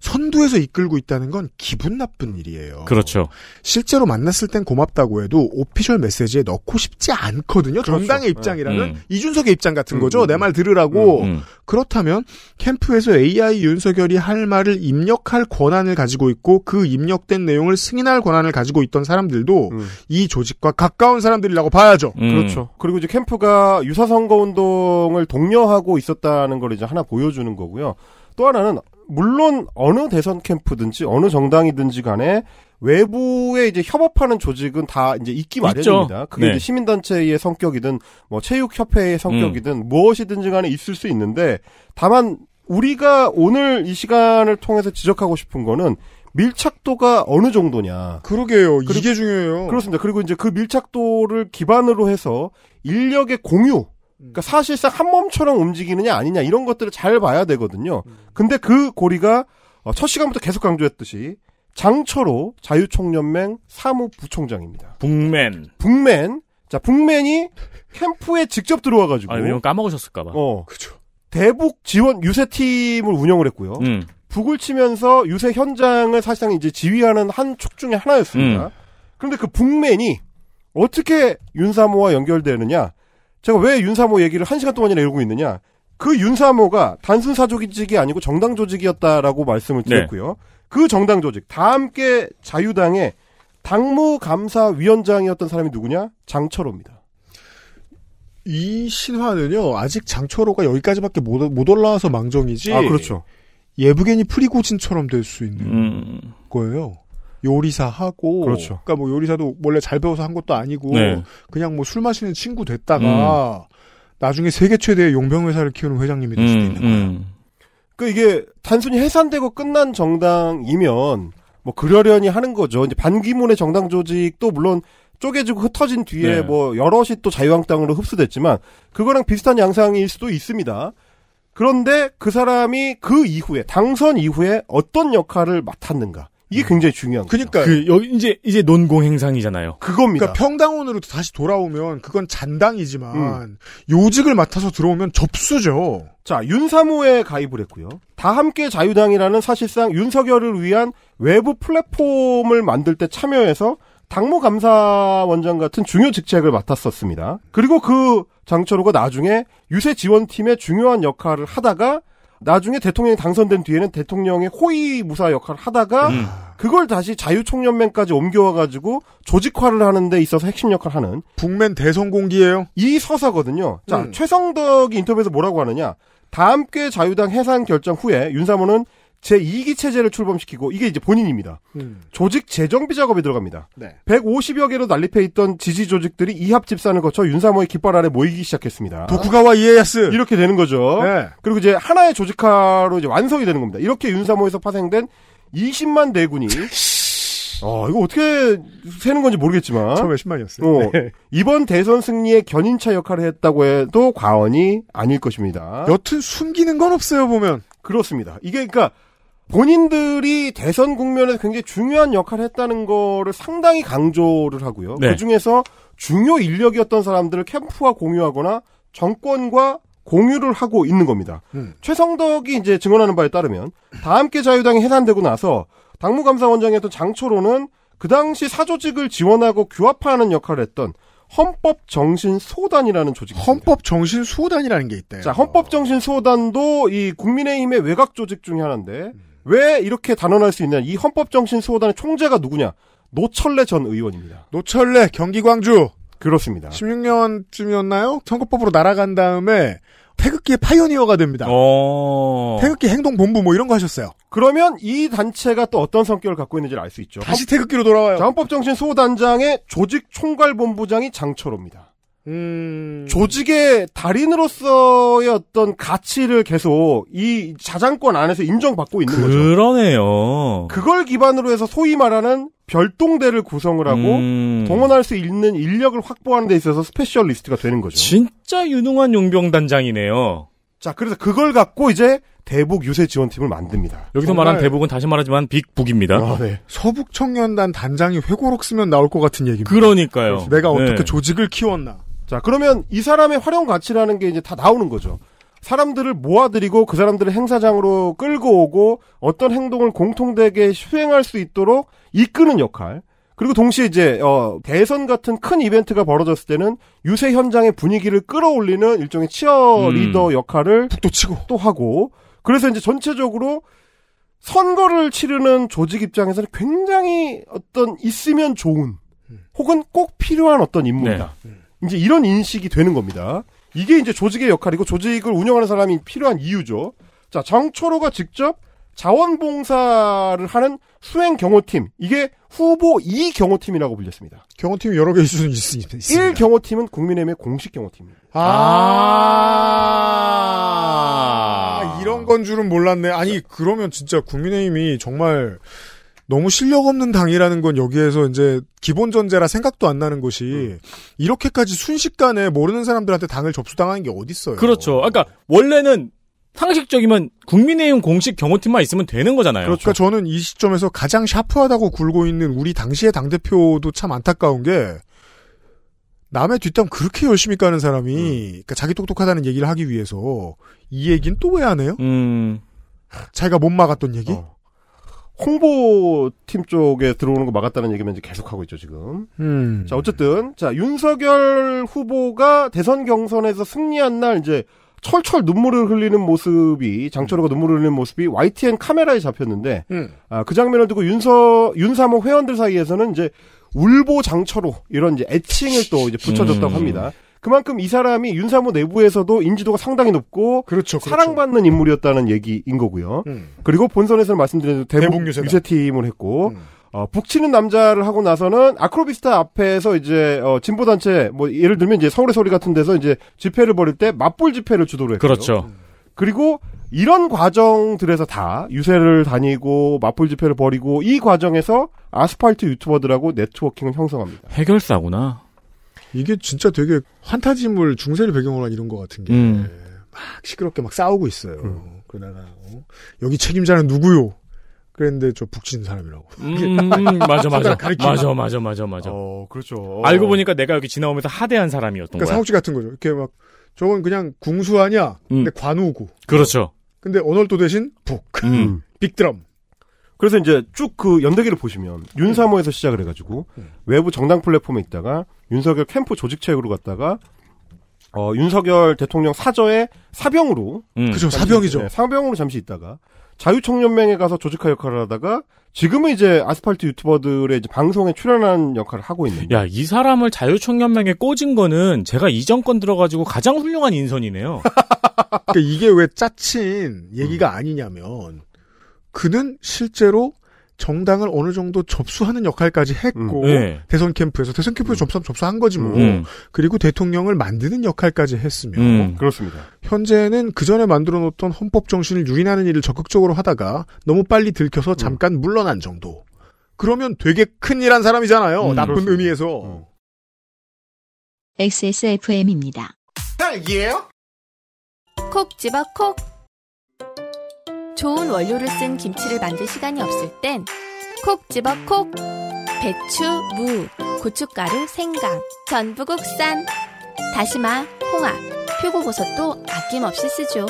선두에서 이끌고 있다는 건 기분 나쁜 일이에요. 그렇죠. 실제로 만났을 땐 고맙다고 해도 오피셜 메시지에 넣고 싶지 않거든요. 그렇죠. 정당의 입장이라는 음. 이준석의 입장 같은 음, 거죠. 음, 내말 들으라고. 음. 그렇다면 캠프에서 AI 윤석열이 할 말을 입력할 권한을 가지고 있고 그 입력된 내용을 승인할 권한을 가지고 있던 사람들도 음. 이 조직과 가까운 사람들이라고 봐야죠. 음. 그렇죠. 그리고 이제 캠프가 유사 선거 운동을 독려하고 있었다는 걸 이제 하나 보여주는 거고요. 또 하나는 물론 어느 대선 캠프든지 어느 정당이든지 간에 외부에 이제 협업하는 조직은 다 이제 있기 마련입니다. 그게 네. 이제 시민단체의 성격이든 뭐 체육협회의 성격이든 무엇이든지 간에 있을 수 있는데 다만 우리가 오늘 이 시간을 통해서 지적하고 싶은 거는 밀착도가 어느 정도냐. 그러게요. 그리고- 이게 중요해요. 그렇습니다. 그리고 이제 그 밀착도를 기반으로 해서 인력의 공유, 그러니까 사실상 한 몸처럼 움직이느냐 아니냐 이런 것들을 잘 봐야 되거든요. 근데 그 고리가 어, 첫 시간부터 계속 강조했듯이 장철호 자유총연맹 사무부총장입니다. 북맨. 북맨, 자 북맨이 캠프에 직접 들어와가지고 아, 이건 까먹으셨을까봐. 어 그죠. 대북 지원 유세팀을 운영을 했고요. 음. 북을 치면서 유세 현장을 사실상 이제 지휘하는 한 축 중에 하나였습니다. 음. 그런데 그 북맨이 어떻게 윤사모와 연결되느냐? 제가 왜 윤사모 얘기를 한 시간 동안이나 이러고 있느냐? 그 윤사모가 단순 사조직이 아니고 정당 조직이었다라고 말씀을 네. 드렸고요. 그 정당 조직 다 함께 자유당의 당무감사위원장이었던 사람이 누구냐? 장철호입니다. 이 신화는요. 아직 장철호가 여기까지밖에 못, 못 올라와서 망정이지. 아 그렇죠. 예브게니 프리고진처럼 될 수 있는 음. 거예요. 요리사 하고 그렇죠. 그러니까 뭐 요리사도 원래 잘 배워서 한 것도 아니고 네. 그냥 뭐 술 마시는 친구 됐다가 나중에 세계 최대의 용병 회사를 키우는 회장님이 될 수도 음. 있는 거예요. 음. 그 이게 단순히 해산되고 끝난 정당이면 뭐 그러려니 하는 거죠. 이제 반기문의 정당 조직도 물론 쪼개지고 흩어진 뒤에 네. 뭐 여럿이 또 자유한국당으로 흡수됐지만 그거랑 비슷한 양상일 수도 있습니다. 그런데 그 사람이 그 이후에 당선 이후에 어떤 역할을 맡았는가 이게 굉장히 중요한 거죠. 그러니까 그 여기 이제 이제 논공 행상이잖아요. 그겁니다. 그러니까 평당원으로 다시 돌아오면 그건 잔당이지만 음. 요직을 맡아서 들어오면 접수죠. 자, 윤사모에 가입을 했고요. 다 함께 자유당이라는 사실상 윤석열을 위한 외부 플랫폼을 만들 때 참여해서 당무 감사원장 같은 중요 직책을 맡았었습니다. 그리고 그 장철호가 나중에 유세 지원팀의 중요한 역할을 하다가 나중에 대통령이 당선된 뒤에는 대통령의 호위 무사 역할을 하다가 음. 그걸 다시 자유총연맹까지 옮겨와가지고 조직화를 하는 데 있어서 핵심 역할을 하는 북맨 대선 공기예요. 이 서사거든요. 자, 음. 최성덕이 인터뷰에서 뭐라고 하느냐. 다함께 자유당 해산 결정 후에 윤사모는 제2기 체제를 출범시키고 이게 이제 본인입니다. 조직 재정비 작업에 들어갑니다. 네. 150여 개로 난립해 있던 지지 조직들이 이합 집산을 거쳐 윤사모의 깃발 아래 모이기 시작했습니다. 도쿠가와 이에야스. 이렇게 되는 거죠. 네. 그리고 이제 하나의 조직화로 이제 완성이 되는 겁니다. 이렇게 윤사모에서 파생된 20만 대군이 어, 이거 어떻게 세는 건지 모르겠지만 처음에 10만이었어요. 어, 이번 대선 승리의 견인차 역할을 했다고 해도 과언이 아닐 것입니다. 여튼 숨기는 건 없어요 보면. 그렇습니다. 이게 그러니까 본인들이 대선 국면에서 굉장히 중요한 역할을 했다는 거를 상당히 강조를 하고요. 네. 그 중에서 중요 인력이었던 사람들을 캠프와 공유하거나 정권과 공유를 하고 있는 겁니다. 음. 최성덕이 이제 증언하는 바에 따르면 다 함께 자유당이 해산되고 나서 당무감사원장이었던 장초로는 그 당시 사조직을 지원하고 규합하는 역할을 했던 헌법 정신소단이라는 조직이 있습니다. 헌법 정신 수호단이라는 게 있대요. 자, 헌법 정신 수호단도 이 국민의힘의 외곽 조직 중에 하나인데 왜 이렇게 단언할 수 있냐? 이 헌법정신 수호단의 총재가 누구냐? 노철래 전 의원입니다. 노철래 경기 광주 그렇습니다. 16년쯤이었나요? 선거법으로 날아간 다음에 태극기의 파이오니어가 됩니다. 어. 태극기 행동본부 뭐 이런 거 하셨어요. 그러면 이 단체가 또 어떤 성격을 갖고 있는지를 알 수 있죠. 다시 태극기로 돌아와요. 자, 헌법정신 수호단장의 조직 총괄본부장이 장철호입니다. 음... 조직의 달인으로서의 어떤 가치를 계속 이 자장권 안에서 인정받고 있는 거죠. 그러네요. 그걸 기반으로 해서 소위 말하는 별동대를 구성을 하고 음. 동원할 수 있는 인력을 확보하는 데 있어서 specialist가 되는 거죠. 진짜 유능한 용병단장이네요. 자, 그래서 그걸 갖고 이제 대북 유세 지원팀을 만듭니다. 여기서 정말- 말한 대북은 다시 말하지만 big북입니다. 아, 네. 서북 청년단 단장이 회고록 쓰면 나올 것 같은 얘기입니다. 그러니까요. 내가 네. 어떻게 조직을 키웠나. 자, 그러면 이 사람의 활용 가치라는 게 이제 다 나오는 거죠. 사람들을 모아들이고 그 사람들을 행사장으로 끌고 오고 어떤 행동을 공통되게 수행할 수 있도록 이끄는 역할. 그리고 동시에 이제 어, 대선 같은 큰 이벤트가 벌어졌을 때는 유세 현장의 분위기를 끌어올리는 일종의 치어 리더 역할을 북도 치고. 또 하고 그래서 이제 전체적으로 선거를 치르는 조직 입장에서는 굉장히 어떤 있으면 좋은 혹은 꼭 필요한 어떤 인물이다. 이제 이런 인식이 되는 겁니다. 이게 이제 조직의 역할이고 조직을 운영하는 사람이 필요한 이유죠. 자, 정초로가 직접 자원봉사를 하는 수행 경호팀. 이게 후보 2 경호팀이라고 불렸습니다. 경호팀이 여러 개 있을 수 있- 있습니다. 1 경호팀은 국민의힘의 공식 경호팀입니다. 아, 이런 건 줄은 몰랐네. 아니, 그러면 진짜 국민의힘이 정말 너무 실력 없는 당이라는 건 여기에서 이제 기본 전제라 생각도 안 나는 것이 이렇게까지 순식간에 모르는 사람들한테 당을 접수당하는 게 어딨어요. 그렇죠. 그러니까 원래는 상식적이면 국민의힘 공식 경호팀만 있으면 되는 거잖아요. 그러니까 저는 이 시점에서 가장 샤프하다고 굴고 있는 우리 당시의 당대표도 참 안타까운 게 남의 뒷담 그렇게 열심히 까는 사람이 그러니까 자기 똑똑하다는 얘기를 하기 위해서 이 얘기는 또 왜 안 해요? 음. 자기가 못 막았던 얘기? 어. 홍보팀 쪽에 들어오는 거 막았다는 얘기만 이제 계속하고 있죠, 지금. 음. 자, 어쨌든, 자, 윤석열 후보가 대선 경선에서 승리한 날 이제 철철 눈물을 흘리는 모습이, 장철호가 눈물을 흘리는 모습이 YTN 카메라에 잡혔는데, 음. 아, 그 장면을 두고 윤서, 윤사모 회원들 사이에서는 이제 울보 장철호, 이런 이제 애칭을 또 이제 붙여줬다고 음. 합니다. 그만큼 이 사람이 윤사모 내부에서도 인지도가 상당히 높고, 그렇죠. 그렇죠. 사랑받는 인물이었다는 얘기인 거고요. 음. 그리고 본선에서 말씀드린 대북, 대북 유세단. 유세 팀을 했고, 음. 어, 북치는 남자를 하고 나서는 아크로비스타 앞에서 이제 어, 진보 단체 뭐 예를 들면 이제 서울의 소리 같은 데서 이제 집회를 벌일 때 맞불 집회를 주도를 했고요. 그렇죠. 그리고 이런 과정들에서 다 유세를 다니고 맞불 집회를 벌이고 이 과정에서 아스팔트 유튜버들하고 네트워킹을 형성합니다. 해결사구나. 이게 진짜 되게 환타지물 중세를 배경으로 한 이런 것 같은 게. 음. 막 시끄럽게 막 싸우고 있어요. 그러다가 어? 여기 책임자는 누구요? 그랬는데 저 북친 사람이라고. 음, 맞아, 맞아. 맞아, 맞아, 맞아, 맞아. 어, 그렇죠. 알고 보니까 내가 여기 지나오면서 하대한 사람이었던 그러니까 거야. 삼국지 같은 거죠. 이렇게 막 저건 그냥 궁수 아니야. 근데 관우고. 그렇죠. 근데 언월도 대신 북. 음. 빅드럼. 그래서 이제 쭉 그 연대기를 보시면 윤사모에서 시작을 해가지고 외부 정당 플랫폼에 있다가 윤석열 캠프 조직체육으로 갔다가 어, 윤석열 대통령 사저의 사병으로 음. 그죠, 사병이죠. 네, 사병으로 잠시 있다가 자유총연맹에 가서 조직화 역할을 하다가 지금은 이제 아스팔트 유튜버들의 이제 방송에 출연하는 역할을 하고 있는. 야, 이 사람을 자유총연맹에 꽂은 거는 제가 이 정권 들어가지고 가장 훌륭한 인선이네요. 그러니까 이게 왜 짜친 얘기가 아니냐면 그는 실제로 정당을 어느 정도 접수하는 역할까지 했고 음. 네. 대선 캠프에서 대선 캠프에 접수하면 접수한 거지 뭐 음. 그리고 대통령을 만드는 역할까지 했으며 음. 그렇습니다. 현재는 그 전에 만들어 놓던 헌법 정신을 유린하는 일을 적극적으로 하다가 너무 빨리 들켜서 잠깐 물러난 정도. 그러면 되게 큰일 한 사람이잖아요. 음, 나쁜 그렇습니다. 의미에서. XSFM입니다. 딸기예요? 콕 집어 콕. 좋은 원료를 쓴 김치를 만들 시간이 없을 땐 콕 집어 콕. 배추, 무, 고춧가루, 생강, 전부 국산. 다시마, 홍합, 표고버섯도 아낌없이 쓰죠.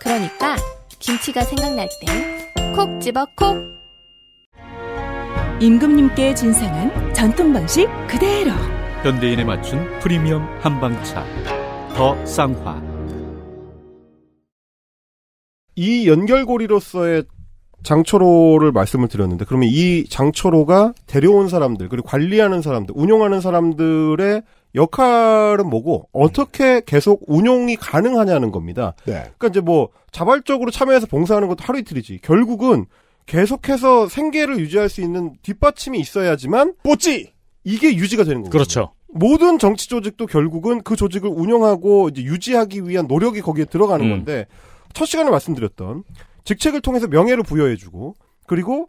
그러니까 김치가 생각날 땐 콕 집어 콕. 임금님께 진상한 전통 방식 그대로 현대인에 맞춘 프리미엄 한방차 더 쌍화 이 연결고리로서의 장초로를 말씀을 드렸는데 그러면 이 장초로가 데려온 사람들 그리고 관리하는 사람들 운용하는 사람들의 역할은 뭐고 어떻게 계속 운용이 가능하냐는 겁니다. 네. 그러니까 이제 뭐 자발적으로 참여해서 봉사하는 것도 하루 이틀이지. 결국은 계속해서 생계를 유지할 수 있는 뒷받침이 있어야지만 뽀찌 이게 유지가 되는 거거든요. 그렇죠. 모든 정치 조직도 결국은 그 조직을 운영하고 이제 유지하기 위한 노력이 거기에 들어가는 음. 건데 첫 시간에 말씀드렸던 직책을 통해서 명예를 부여해주고 그리고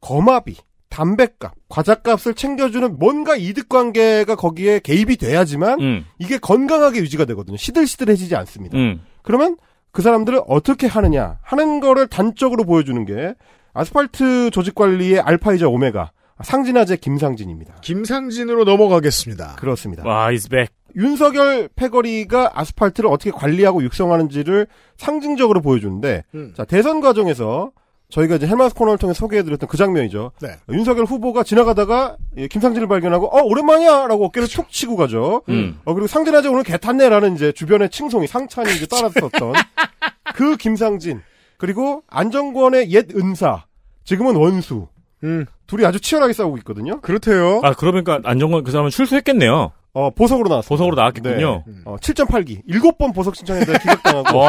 거마비, 담배값, 과자값을 챙겨주는 뭔가 이득 관계가 거기에 개입이 돼야지만 음. 이게 건강하게 유지가 되거든요. 시들시들해지지 않습니다. 음. 그러면 그 사람들을 어떻게 하느냐 하는 거를 단적으로 보여주는 게 아스팔트 조직 관리의 알파이자 오메가 상진아재 김상진입니다. 김상진으로 넘어가겠습니다. 그렇습니다. 와, is back. 윤석열 패거리가 아스팔트를 어떻게 관리하고 육성하는지를 상징적으로 보여주는데 음. 자 대선 과정에서 저희가 이제 헬마스 코너를 통해 소개해드렸던 그 장면이죠. 네. 윤석열 후보가 지나가다가 예, 김상진을 발견하고 어 오랜만이야라고 어깨를 툭 치고 가죠. 음. 어 그리고 상진아재 오늘 개 탔네라는 이제 주변의 칭송이 상찬이 이제 따랐었던 그 김상진 그리고 안정권의 옛 은사 지금은 원수 음. 둘이 아주 치열하게 싸우고 있거든요. 그렇대요. 아, 그러니까 안정권 그 사람은 출소했겠네요. 어 보석으로 나왔어. 보석으로 나왔겠군요. 네. 어, 7.8기 일곱 번 보석 신청했는데 기각당하고 와.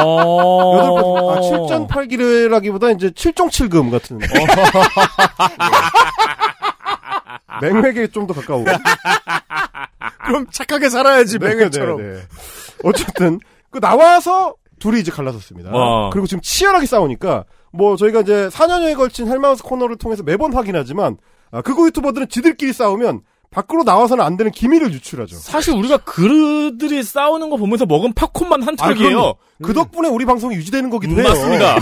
여덟 번 아, 7.8기라기보다 이제 7.7금 같은. 맹맥에 좀 더 가까워. 그럼 착하게 살아야지 네. 네, 네. 어쨌든 그 나와서 둘이 이제 갈라섰습니다. 와. 그리고 지금 치열하게 싸우니까 뭐 저희가 이제 4년여에 걸친 헬마우스 코너를 통해서 매번 확인하지만 아, 그거 유튜버들은 지들끼리 싸우면 밖으로 나와서는 안 되는 기밀을 유출하죠. 사실 우리가 그들이 싸우는 거 보면서 먹은 팝콘만 한 아, 턱이에요. 그 덕분에 우리 방송이 유지되는 거기도 해요. 맞습니다.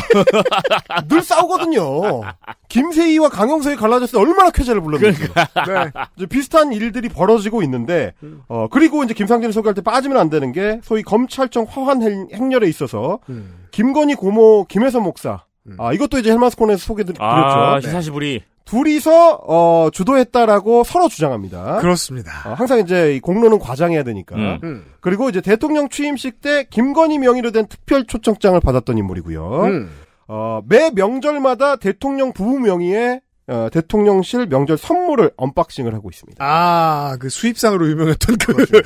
늘 싸우거든요. 김세희와 강영석이 갈라졌을 때 얼마나 쾌재를 불렀는지. 네. 이제 비슷한 일들이 벌어지고 있는데, 어, 그리고 이제 김상진을 소개할 때 빠지면 안 되는 게, 소위 검찰청 화환 행- 행렬에 있어서, 음. 김건희 고모 김혜선 목사, 아, 이것도 이제 헬마우스 코너에서 소개드렸죠. 아, 네. 久しぶり. 둘이서, 어, 주도했다라고 서로 주장합니다. 그렇습니다. 어, 항상 이제 이 공로는 과장해야 되니까. 음. 음. 그리고 이제 대통령 취임식 때 김건희 명의로 된 특별 초청장을 받았던 인물이고요. 음. 어, 매 명절마다 대통령 부부 명의의 어, 대통령실 명절 선물을 unboxing을 하고 있습니다. 아, 그 수입상으로 유명했던 그.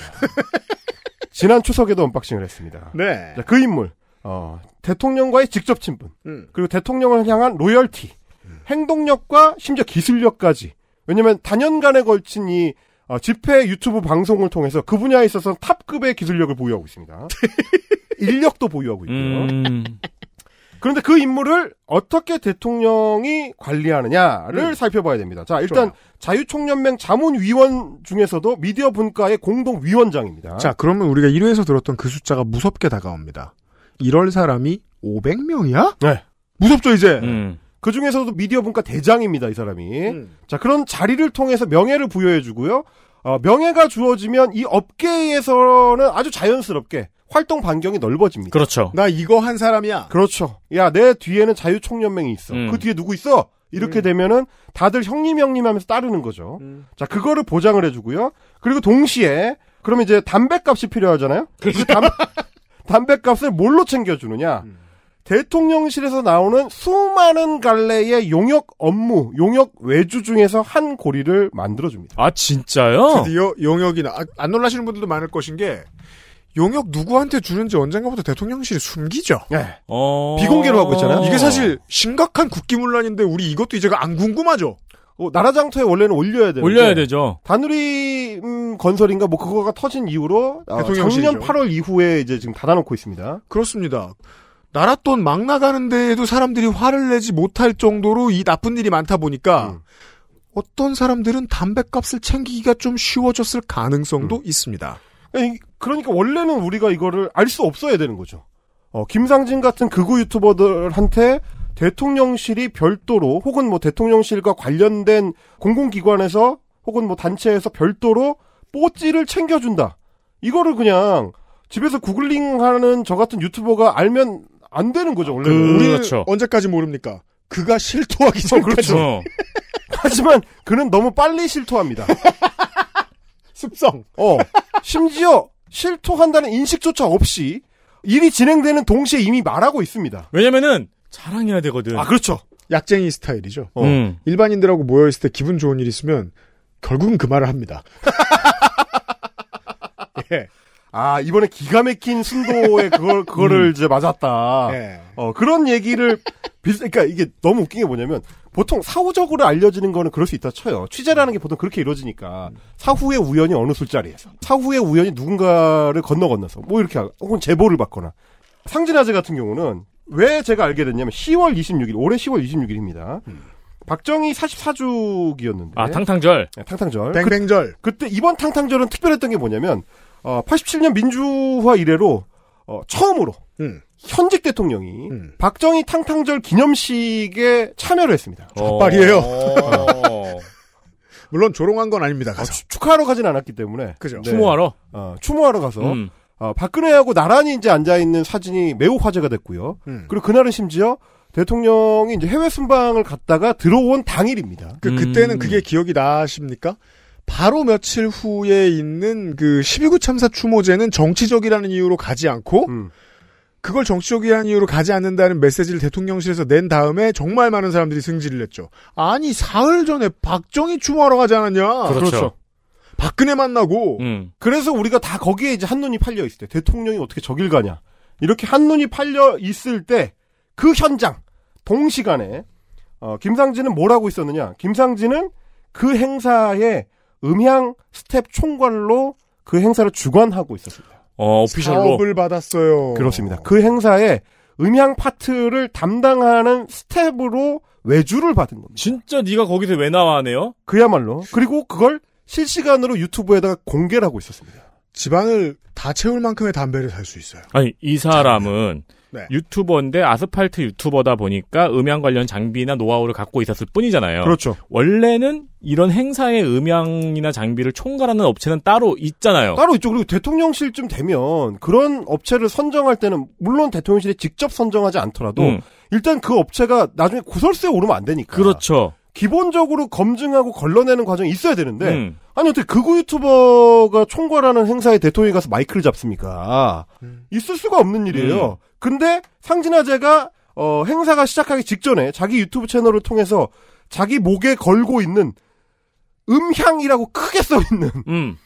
지난 추석에도 언박싱을 했습니다. 네. 자, 그 인물, 어, 대통령과의 직접 친분, 음. 그리고 대통령을 향한 loyalty, 행동력과 심지어 기술력까지. 왜냐면 다년간에 걸친 이 어, 집회 유튜브 방송을 통해서 그 분야에 있어서 top급의 기술력을 보유하고 있습니다. 인력도 보유하고 있고요. 음. 그런데 그 인물을 어떻게 대통령이 관리하느냐를 음. 살펴봐야 됩니다. 자, 일단 좋아요. 자유총연맹 자문위원 중에서도 미디어 분과의 공동위원장입니다. 자, 그러면 우리가 1회에서 들었던 그 숫자가 무섭게 다가옵니다. 이럴 사람이 500명이야? 네. 무섭죠, 이제? 음. 그 중에서도 미디어 분과 대장입니다, 이 사람이. 음. 자, 그런 자리를 통해서 명예를 부여해주고요. 어, 명예가 주어지면 이 업계에서는 아주 자연스럽게 활동 반경이 넓어집니다. 그렇죠. 나 이거 한 사람이야. 그렇죠. 야, 내 뒤에는 자유총연맹이 있어. 음. 그 뒤에 누구 있어? 이렇게 음. 되면은 다들 형님 형님 하면서 따르는 거죠. 음. 자, 그거를 보장을 해주고요. 그리고 동시에 그러면 이제 담배값이 필요하잖아요. 그 담, 담배값을 뭘로 챙겨주느냐? 음. 대통령실에서 나오는 수많은 갈래의 용역 업무, 용역 외주 중에서 한 고리를 만들어줍니다. 아 진짜요? 드디어 용역이나 아, 안 놀라시는 분들도 많을 것인 게 용역 누구한테 주는지 언젠가부터 대통령실이 숨기죠. 네. 어... 비공개로 하고 있잖아요. 이게 사실 심각한 국기문란인데 우리 이것도 이제가 안 궁금하죠. 어, 나라장터에 원래는 올려야 되는데 올려야 되죠. 다누리 음, 건설인가 뭐 그거가 터진 이후로 어. 작년 8월 이후에 이제 지금 닫아놓고 있습니다. 그렇습니다. 나라 돈 막 나가는 데에도 사람들이 화를 내지 못할 정도로 이 나쁜 일이 많다 보니까 음. 어떤 사람들은 담배값을 챙기기가 좀 쉬워졌을 가능성도 있습니다. 아니, 그러니까 원래는 우리가 이거를 알 수 없어야 되는 거죠. 어, 김상진 같은 극우 유튜버들한테 대통령실이 별도로 혹은 뭐 대통령실과 관련된 공공기관에서 혹은 뭐 단체에서 별도로 뽀찌를 챙겨준다. 이거를 그냥 집에서 구글링 하는 저 같은 유튜버가 알면 안 되는 거죠 원래는. 그- 그렇죠. 언제까지 모릅니까? 그가 실토하기 전까지 그렇죠. 어. 하지만 그는 너무 빨리 실토합니다. 습성. 어, 심지어 실토한다는 인식조차 없이 일이 진행되는 동시에 이미 말하고 있습니다. 왜냐면은 자랑해야 되거든. 아, 그렇죠. 약쟁이 스타일이죠. 어. 음. 일반인들하고 모여 있을 때 기분 좋은 일 있으면 결국은 그 말을 합니다. 예. 아, 이번에 기가 막힌 순도에 그걸, 그거를 이제 맞았다. 예. 어, 그런 얘기를, 비, 그러니까 이게 너무 웃긴 게 뭐냐면, 보통 사후적으로 알려지는 거는 그럴 수 있다 쳐요. 취재라는 게 보통 그렇게 이루어지니까, 사후의 우연이 어느 술자리에서, 사후의 우연이 누군가를 건너 건너서, 뭐 이렇게, 하- 혹은 제보를 받거나. 상진아재 같은 경우는, 왜 제가 알게 됐냐면, 10월 26일, 올해 10월 26일입니다. 박정희 44주기였는데. 아 탕탕절. 네, 탕탕절. 뱅뱅절. 그, 때 이번 탕탕절은 특별했던 게 뭐냐면 어, 87년 민주화 이래로 어, 처음으로 음. 현직 대통령이 음. 박정희 탕탕절 기념식에 참여를 했습니다. 족발이에요. 어. 물론 조롱한 건 아닙니다. 어, 가서. 추- 축하하러 가진 않았기 때문에 그죠. 네. 추모하러. 어, 추모하러 가서 음. 어, 박근혜하고 나란히 이제 앉아 있는 사진이 매우 화제가 됐고요. 음. 그리고 그날은 심지어 대통령이 이제 해외 순방을 갔다가 들어온 당일입니다. 그, 음. 그때는 그게 기억이 나십니까? 바로 며칠 후에 있는 그 12구 참사 추모제는 정치적이라는 이유로 가지 않고 음. 그걸 정치적이라는 이유로 가지 않는다는 메시지를 대통령실에서 낸 다음에 정말 많은 사람들이 승질을 냈죠. 아니 사흘 전에 박정희 추모하러 가지 않았냐? 그렇죠. 박근혜 만나고 음. 그래서 우리가 다 거기에 이제 한눈이 팔려 있을 때 대통령이 어떻게 저길 가냐 이렇게 한눈이 팔려 있을 때 그 현장 동시간에 어, 김상진은 뭘 하고 있었느냐 김상진은 그 행사의 음향 스태프 총괄로 그 행사를 주관하고 있었습니다. 어 official로. 사업을 받았어요. 그렇습니다. 그 행사에 음향 파트를 담당하는 스태프로 외주를 받은 겁니다. 진짜 네가 거기서 왜 나와네요? 그야말로 그리고 그걸 실시간으로 유튜브에다가 공개를 하고 있었습니다. 집안을 다 채울 만큼의 담배를 살 수 있어요. 아니 이 사람은 네. 유튜버인데 아스팔트 유튜버다 보니까 음향 관련 장비나 노하우를 갖고 있었을 뿐이잖아요. 그렇죠. 원래는 이런 행사의 음향이나 장비를 총괄하는 업체는 따로 있잖아요. 따로 있죠. 그리고 대통령실쯤 되면 그런 업체를 선정할 때는 물론 대통령실이 직접 선정하지 않더라도 음, 일단 그 업체가 나중에 구설수에 오르면 안 되니까. 그렇죠. 기본적으로 검증하고 걸러내는 과정이 있어야 되는데 음. 아니 어떻게 극우 유튜버가 총괄하는 행사에 대통령이 가서 마이크를 잡습니까? 음. 있을 수가 없는 일이에요. 근데 상진아재가 어, 행사가 시작하기 직전에 자기 유튜브 채널을 통해서 자기 목에 걸고 있는 음향이라고 크게 써 있는 음.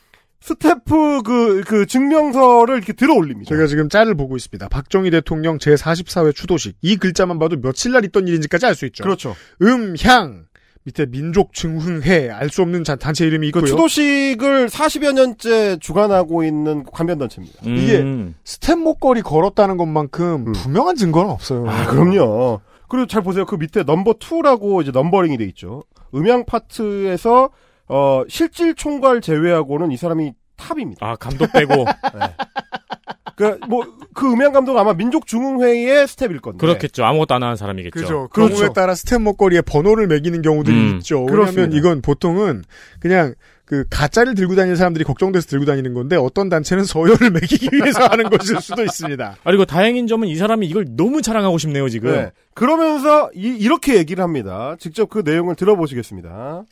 스태프 그, 그 증명서를 이렇게 들어 올립니다. 제가 지금 짤을 보고 있습니다. 박정희 대통령 제44회 추도식. 이 글자만 봐도 며칠 날 있던 일인지까지 알 수 있죠. 그렇죠. 음향 밑에 민족 중흥회 알 수 없는 자- 단체 이름이 그 있고요. 추도식을 40여 년째 주관하고 있는 관변 단체입니다. 이게 음. 스태프 목걸이 걸었다는 것만큼 음. 분명한 증거는 없어요. 아, 그럼요. 그리고 잘 보세요. 그 밑에 넘버 2라고 이제 넘버링이 돼 있죠. 음향 파트에서 어, 실질 총괄 제외하고는 이 사람이 top입니다. 아 감독 빼고 그, 뭐, 그 음향 감독 아마 민족중흥회의 스태프일 건데. 그렇겠죠. 아무것도 안 하는 사람이겠죠. 그죠. 그렇죠. 경우에 따라 스태프 목걸이에 번호를 매기는 경우들이 음. 있죠. 그렇습니다. 이건 보통은 그냥 그 가짜를 들고 다니는 사람들이 걱정돼서 들고 다니는 건데 어떤 단체는 서열을 매기기 위해서 하는 것일 수도 있습니다. 아, 그리고 다행인 점은 이 사람이 이걸 너무 자랑하고 싶네요, 지금. 네. 그러면서 이, 렇게 얘기를 합니다. 직접 그 내용을 들어보시겠습니다.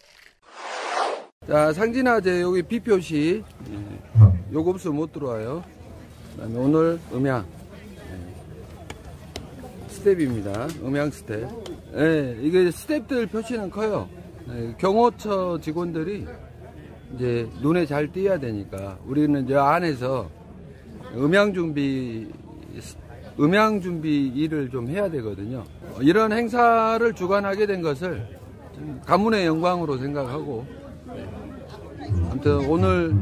자, 상진아재 여기 비표 시 요거 없음 못 들어와요. 그다음에 오늘 음향 예. 스태프입니다. 음향 스태프. 예, 이게 스태프들 표시는 커요. 예, 경호처 직원들이 이제 눈에 잘 띄어야 되니까 우리는 이제 안에서 음향 준비 음향 준비 일을 좀 해야 되거든요. 이런 행사를 주관하게 된 것을 좀 가문의 영광으로 생각하고 아무튼 오늘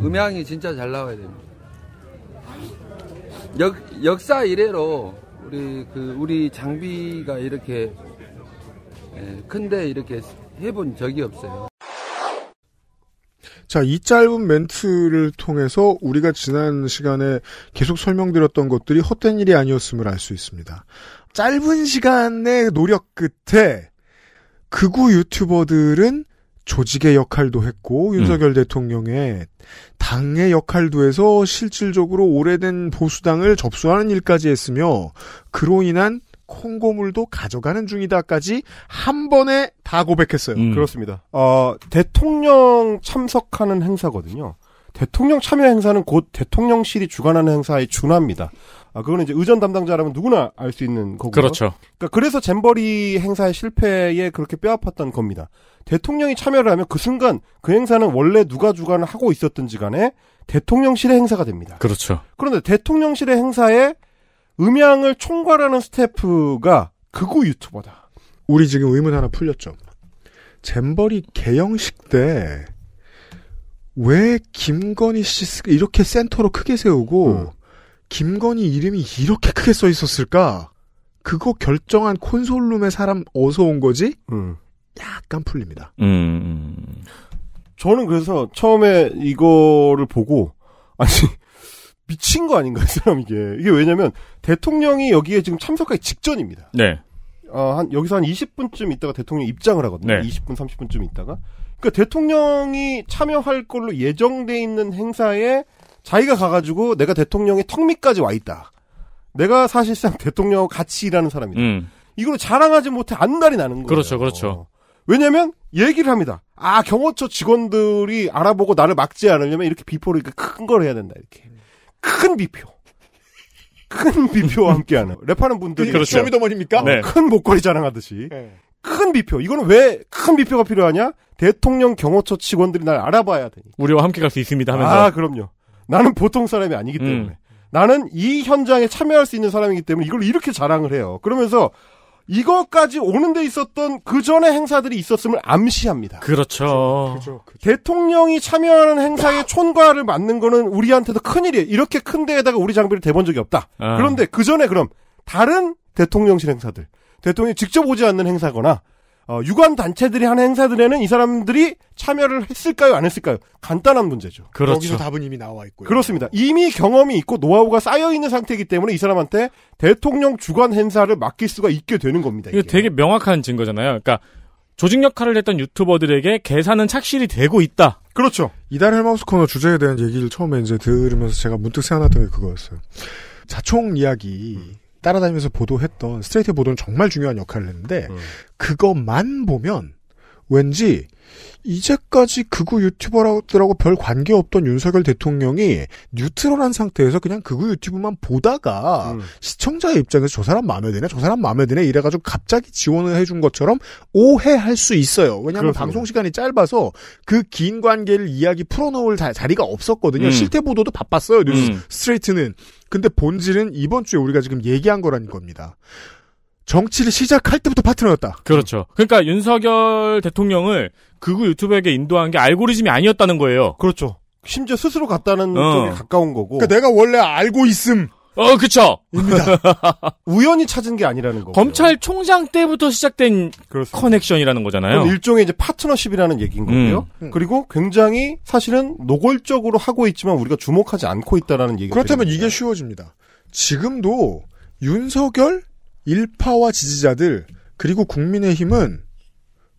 음향이 진짜 잘 나와야 됩니다. 역, 역사 이래로 우리 그 우리 장비가 이렇게 예, 큰데 이렇게 해본 적이 없어요. 자, 이 짧은 멘트를 통해서 우리가 지난 시간에 계속 설명드렸던 것들이 헛된 일이 아니었음을 알 수 있습니다. 짧은 시간의 노력 끝에 극우 유튜버들은 조직의 역할도 했고 윤석열 대통령의 당의 역할도 해서 실질적으로 오래된 보수당을 접수하는 일까지 했으며 그로 인한 콩고물도 가져가는 중이다까지 한 번에 다 고백했어요. 음. 그렇습니다. 어, 대통령 참석하는 행사거든요. 대통령 참여 행사는 곧 대통령실이 주관하는 행사에 준합니다. 아, 그거는 이제 의전 담당자라면 누구나 알 수 있는 거고요. 그렇죠. 그러니까 그래서 잼버리 행사의 실패에 그렇게 뼈아팠던 겁니다. 대통령이 참여를 하면 그 순간 그 행사는 원래 누가 주관을 하고 있었든지 간에 대통령실의 행사가 됩니다. 그렇죠. 그런데 대통령실의 행사에 음향을 총괄하는 스태프가 극우 유튜버다. 우리 지금 의문 하나 풀렸죠. 잼버리 개영식 때 왜 김건희 씨 이렇게 센터로 크게 세우고 김건희 이름이 이렇게 크게 써 있었을까? 그거 결정한 콘솔룸의 사람 어서 온 거지? 음. 약간 풀립니다. 음, 저는 그래서 처음에 이거를 보고 아니 미친 거 아닌가 이 사람 이게 이게 왜냐면 대통령이 여기에 지금 참석하기 직전입니다. 네. 어, 한 여기서 한 20분쯤 있다가 대통령 입장을 하거든요. 네. 20분 30분쯤 있다가 그러니까 대통령이 참여할 걸로 예정돼 있는 행사에 자기가 가가지고 내가 대통령의 턱 밑까지 와 있다. 내가 사실상 대통령하고 같이 일하는 사람이다. 음. 이걸 자랑하지 못해 안달이 나는 거예요. 그렇죠, 그렇죠. 왜냐면 얘기를 합니다. 아 경호처 직원들이 알아보고 나를 막지 않으려면 이렇게 비포를 이렇게 큰 걸 해야 된다 이렇게 큰 비표, 큰 비표와 함께하는 랩하는 분들이 그렇죠. 쇼미더머니입니까? 네. 큰 목걸이 자랑하듯이 네. 큰 비표. 이거는 왜 큰 비표가 필요하냐? 대통령 경호처 직원들이 날 알아봐야 되니까. 우리와 함께 갈 수 있습니다 하면서. 아 그럼요. 나는 보통 사람이 아니기 때문에 음. 나는 이 현장에 참여할 수 있는 사람이기 때문에 이걸 이렇게 자랑을 해요. 그러면서 이것까지 오는 데 있었던 그 전에 행사들이 있었음을 암시합니다. 그렇죠. 그죠. 대통령이 참여하는 행사에 촌과를 맞는 거는 우리한테도 큰일이에요. 이렇게 큰 데에다가 우리 장비를 대본 적이 없다. 아. 그런데 그 전에 그럼 다른 대통령실 행사들, 대통령이 직접 오지 않는 행사거나 어, 유관 단체들이 하는 행사들에는 이 사람들이 참여를 했을까요, 안 했을까요? 간단한 문제죠. 그렇죠. 여기서 답은 이미 나와 있고요. 그렇습니다. 이미 경험이 있고 노하우가 쌓여 있는 상태이기 때문에 이 사람한테 대통령 주관 행사를 맡길 수가 있게 되는 겁니다. 이게. 되게 명확한 증거잖아요. 그러니까 조직 역할을 했던 유튜버들에게 계산은 착실히 되고 있다. 그렇죠. 이달 헬마우스 코너 주제에 대한 얘기를 처음에 이제 들으면서 제가 문득 생각났던 게 그거였어요. 자총 이야기 따라다니면서 보도했던 스트레이트 보도는 정말 중요한 역할을 했는데 음. 그것만 보면 왠지 이제까지 극우 유튜버들하고 별 관계 없던 윤석열 대통령이 neutral한 상태에서 그냥 극우 유튜브만 보다가 음. 시청자의 입장에서 저 사람 마음에 드네, 저 사람 마음에 드네 이래가지고 갑자기 지원을 해준 것처럼 오해할 수 있어요. 왜냐하면 그렇습니다. 방송 시간이 짧아서 그 긴 관계를 이야기 풀어놓을 자, 자리가 없었거든요. 음. 실태 보도도 바빴어요. 뉴스 음. 스트레이트는. 근데 본질은 이번 주에 우리가 지금 얘기한 거라는 겁니다. 정치를 시작할 때부터 파트너였다. 그렇죠. 그러니까 윤석열 대통령을 극우 유튜버에게 인도한 게 알고리즘이 아니었다는 거예요. 그렇죠. 심지어 스스로 갔다는 어. 쪽에 가까운 거고. 그러니까 내가 원래 알고 있음. 어, 그쵸. 우연히 찾은 게 아니라는 거. 검찰총장 때부터 시작된 커넥션이라는 거잖아요. 일종의 이제 파트너십이라는 얘기인 거고요. 음. 그리고 굉장히 사실은 노골적으로 하고 있지만 우리가 주목하지 않고 있다라는 얘기가 그렇다면 드립니다. 이게 쉬워집니다. 지금도 윤석열 일파와 지지자들 그리고 국민의힘은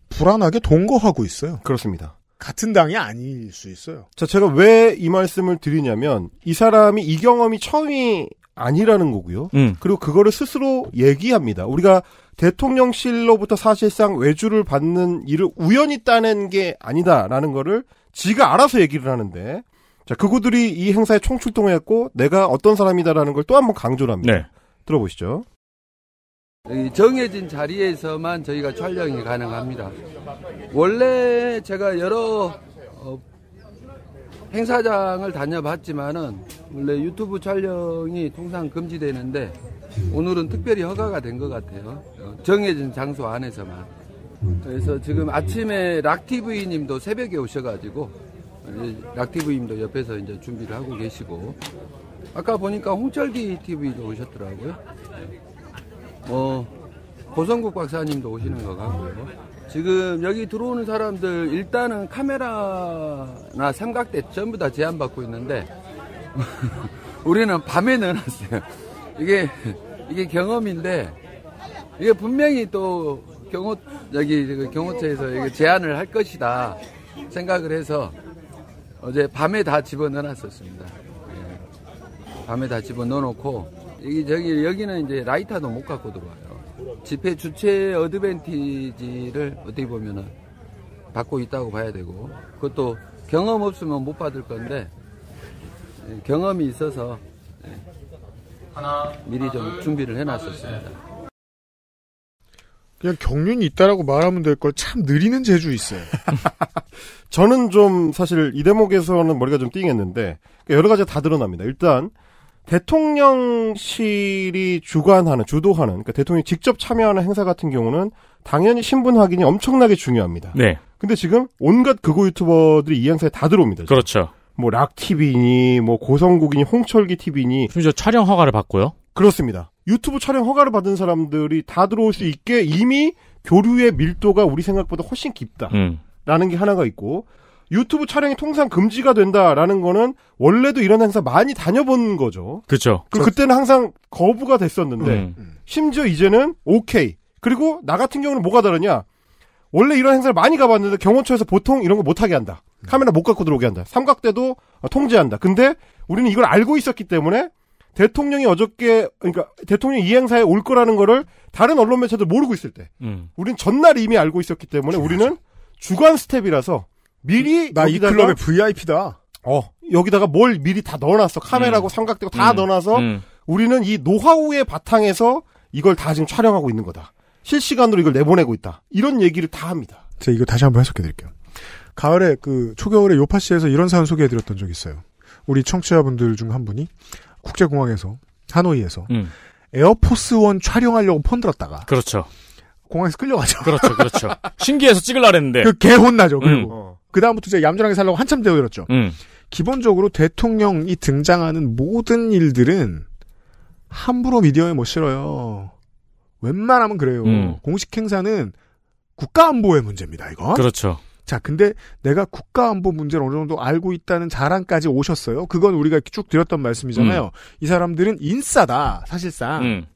불안하게 동거하고 있어요. 그렇습니다. 같은 당이 아닐 수 있어요. 자, 제가 왜 이 말씀을 드리냐면 이 사람이 이 경험이 처음이 아니라는 거고요. 음. 그리고 그거를 스스로 얘기합니다. 우리가 대통령실로부터 사실상 외주를 받는 일을 우연히 따낸 게 아니다라는 거를 지가 알아서 얘기를 하는데 자, 그구들이 이 행사에 총출동했고 내가 어떤 사람이다라는 걸 또 한번 강조를 합니다. 네. 들어보시죠. 이 정해진 자리에서만 저희가 촬영이 가능합니다. 원래 제가 여러 어, 행사장을 다녀봤지만은 원래 유튜브 촬영이 통상 금지되는데 오늘은 특별히 허가가 된 것 같아요. 어, 정해진 장소 안에서만. 그래서 지금 아침에 락TV님도 새벽에 오셔가지고 이제 락TV님도 옆에서 이제 준비를 하고 계시고 아까 보니까 홍철기 TV도 오셨더라고요. 뭐 고성국 박사님도 오시는 것 같고요. 지금 여기 들어오는 사람들 일단은 카메라나 삼각대 전부 다 제한받고 있는데 우리는 밤에 넣어놨어요. 이게 이게 경험인데 이게 분명히 또 경호 여기 그 경호처에서 이게 제한을 할 것이다 생각을 해서 어제 밤에 다 집어 넣어놨었습니다. 예. 밤에 다 집어 넣어놓고 여기 저기 여기는 이제 라이터도 못 갖고 들어와요. 집회 주최 어드밴티지를 어떻게 보면은 받고 있다고 봐야 되고 그것도 경험 없으면 못 받을 건데 예, 경험이 있어서 예, 미리 좀 준비를 해놨었습니다. 그냥 경륜이 있다라고 말하면 될 걸 참 느리는 재주 있어요. 저는 좀 사실 이 대목에서는 머리가 좀 띵했는데 여러 가지가 다 드러납니다. 일단 대통령실이 주관하는 주도하는 그러니까 대통령이 직접 참여하는 행사 같은 경우는 당연히 신분 확인이 엄청나게 중요합니다. 네. 근데 지금 온갖 극우 유튜버들이 이 행사에 다 들어옵니다. 지금. 그렇죠. 뭐 락TV니 뭐 고성국이니 홍철기 TV니 심지어 촬영 허가를 받고요. 그렇습니다. 유튜브 촬영 허가를 받은 사람들이 다 들어올 수 있게 이미 교류의 밀도가 우리 생각보다 훨씬 깊다. 음. 라는 게 하나가 있고 유튜브 촬영이 통상 금지가 된다라는 거는 원래도 이런 행사 많이 다녀본 거죠. 그렇죠. 그 그때는 항상 거부가 됐었는데 음. 심지어 이제는 오케이. 그리고 나 같은 경우는 뭐가 다르냐? 원래 이런 행사를 많이 가봤는데 경호처에서 보통 이런 거 못하게 한다. 카메라 못 갖고 들어오게 한다. 삼각대도 어, 통제한다. 근데 우리는 이걸 알고 있었기 때문에 대통령이 어저께 그러니까 대통령이 이 행사에 올 거라는 거를 다른 언론 매체들 모르고 있을 때 음. 우린 전날 이미 알고 있었기 때문에 우리는 주관 스텝이라서 미리 나 이 클럽의 VIP다. 어 여기다가 뭘 미리 다 넣어놨어 카메라고 삼각대고 다 음. 넣어놔서 음. 우리는 이 노하우의 바탕에서 이걸 다 지금 촬영하고 있는 거다 실시간으로 이걸 내보내고 있다 이런 얘기를 다 합니다 제가 이거 다시 한번 해석해 드릴게요. 가을에 그 초겨울에 요파시에서 이런 사연 소개해 드렸던 적 있어요. 우리 청취자분들 중 한 분이 국제공항에서 하노이에서 음. 에어포스 원 촬영하려고 폰 들었다가 그렇죠. 공항에서 끌려가죠. 그렇죠. 그렇죠. 신기해서 찍으려 했는데. 그 개 혼나죠. 그리고 어. 그 다음부터 이제 얌전하게 살려고 한참 대어들었죠. 음. 기본적으로 대통령이 등장하는 모든 일들은 함부로 미디어에 못 실어요. 웬만하면 그래요. 음. 공식 행사는 국가 안보의 문제입니다. 이거. 그렇죠. 자, 근데 내가 국가 안보 문제를 어느 정도 알고 있다는 자랑까지 오셨어요. 그건 우리가 쭉 드렸던 말씀이잖아요. 이 사람들은 인싸다, 사실상.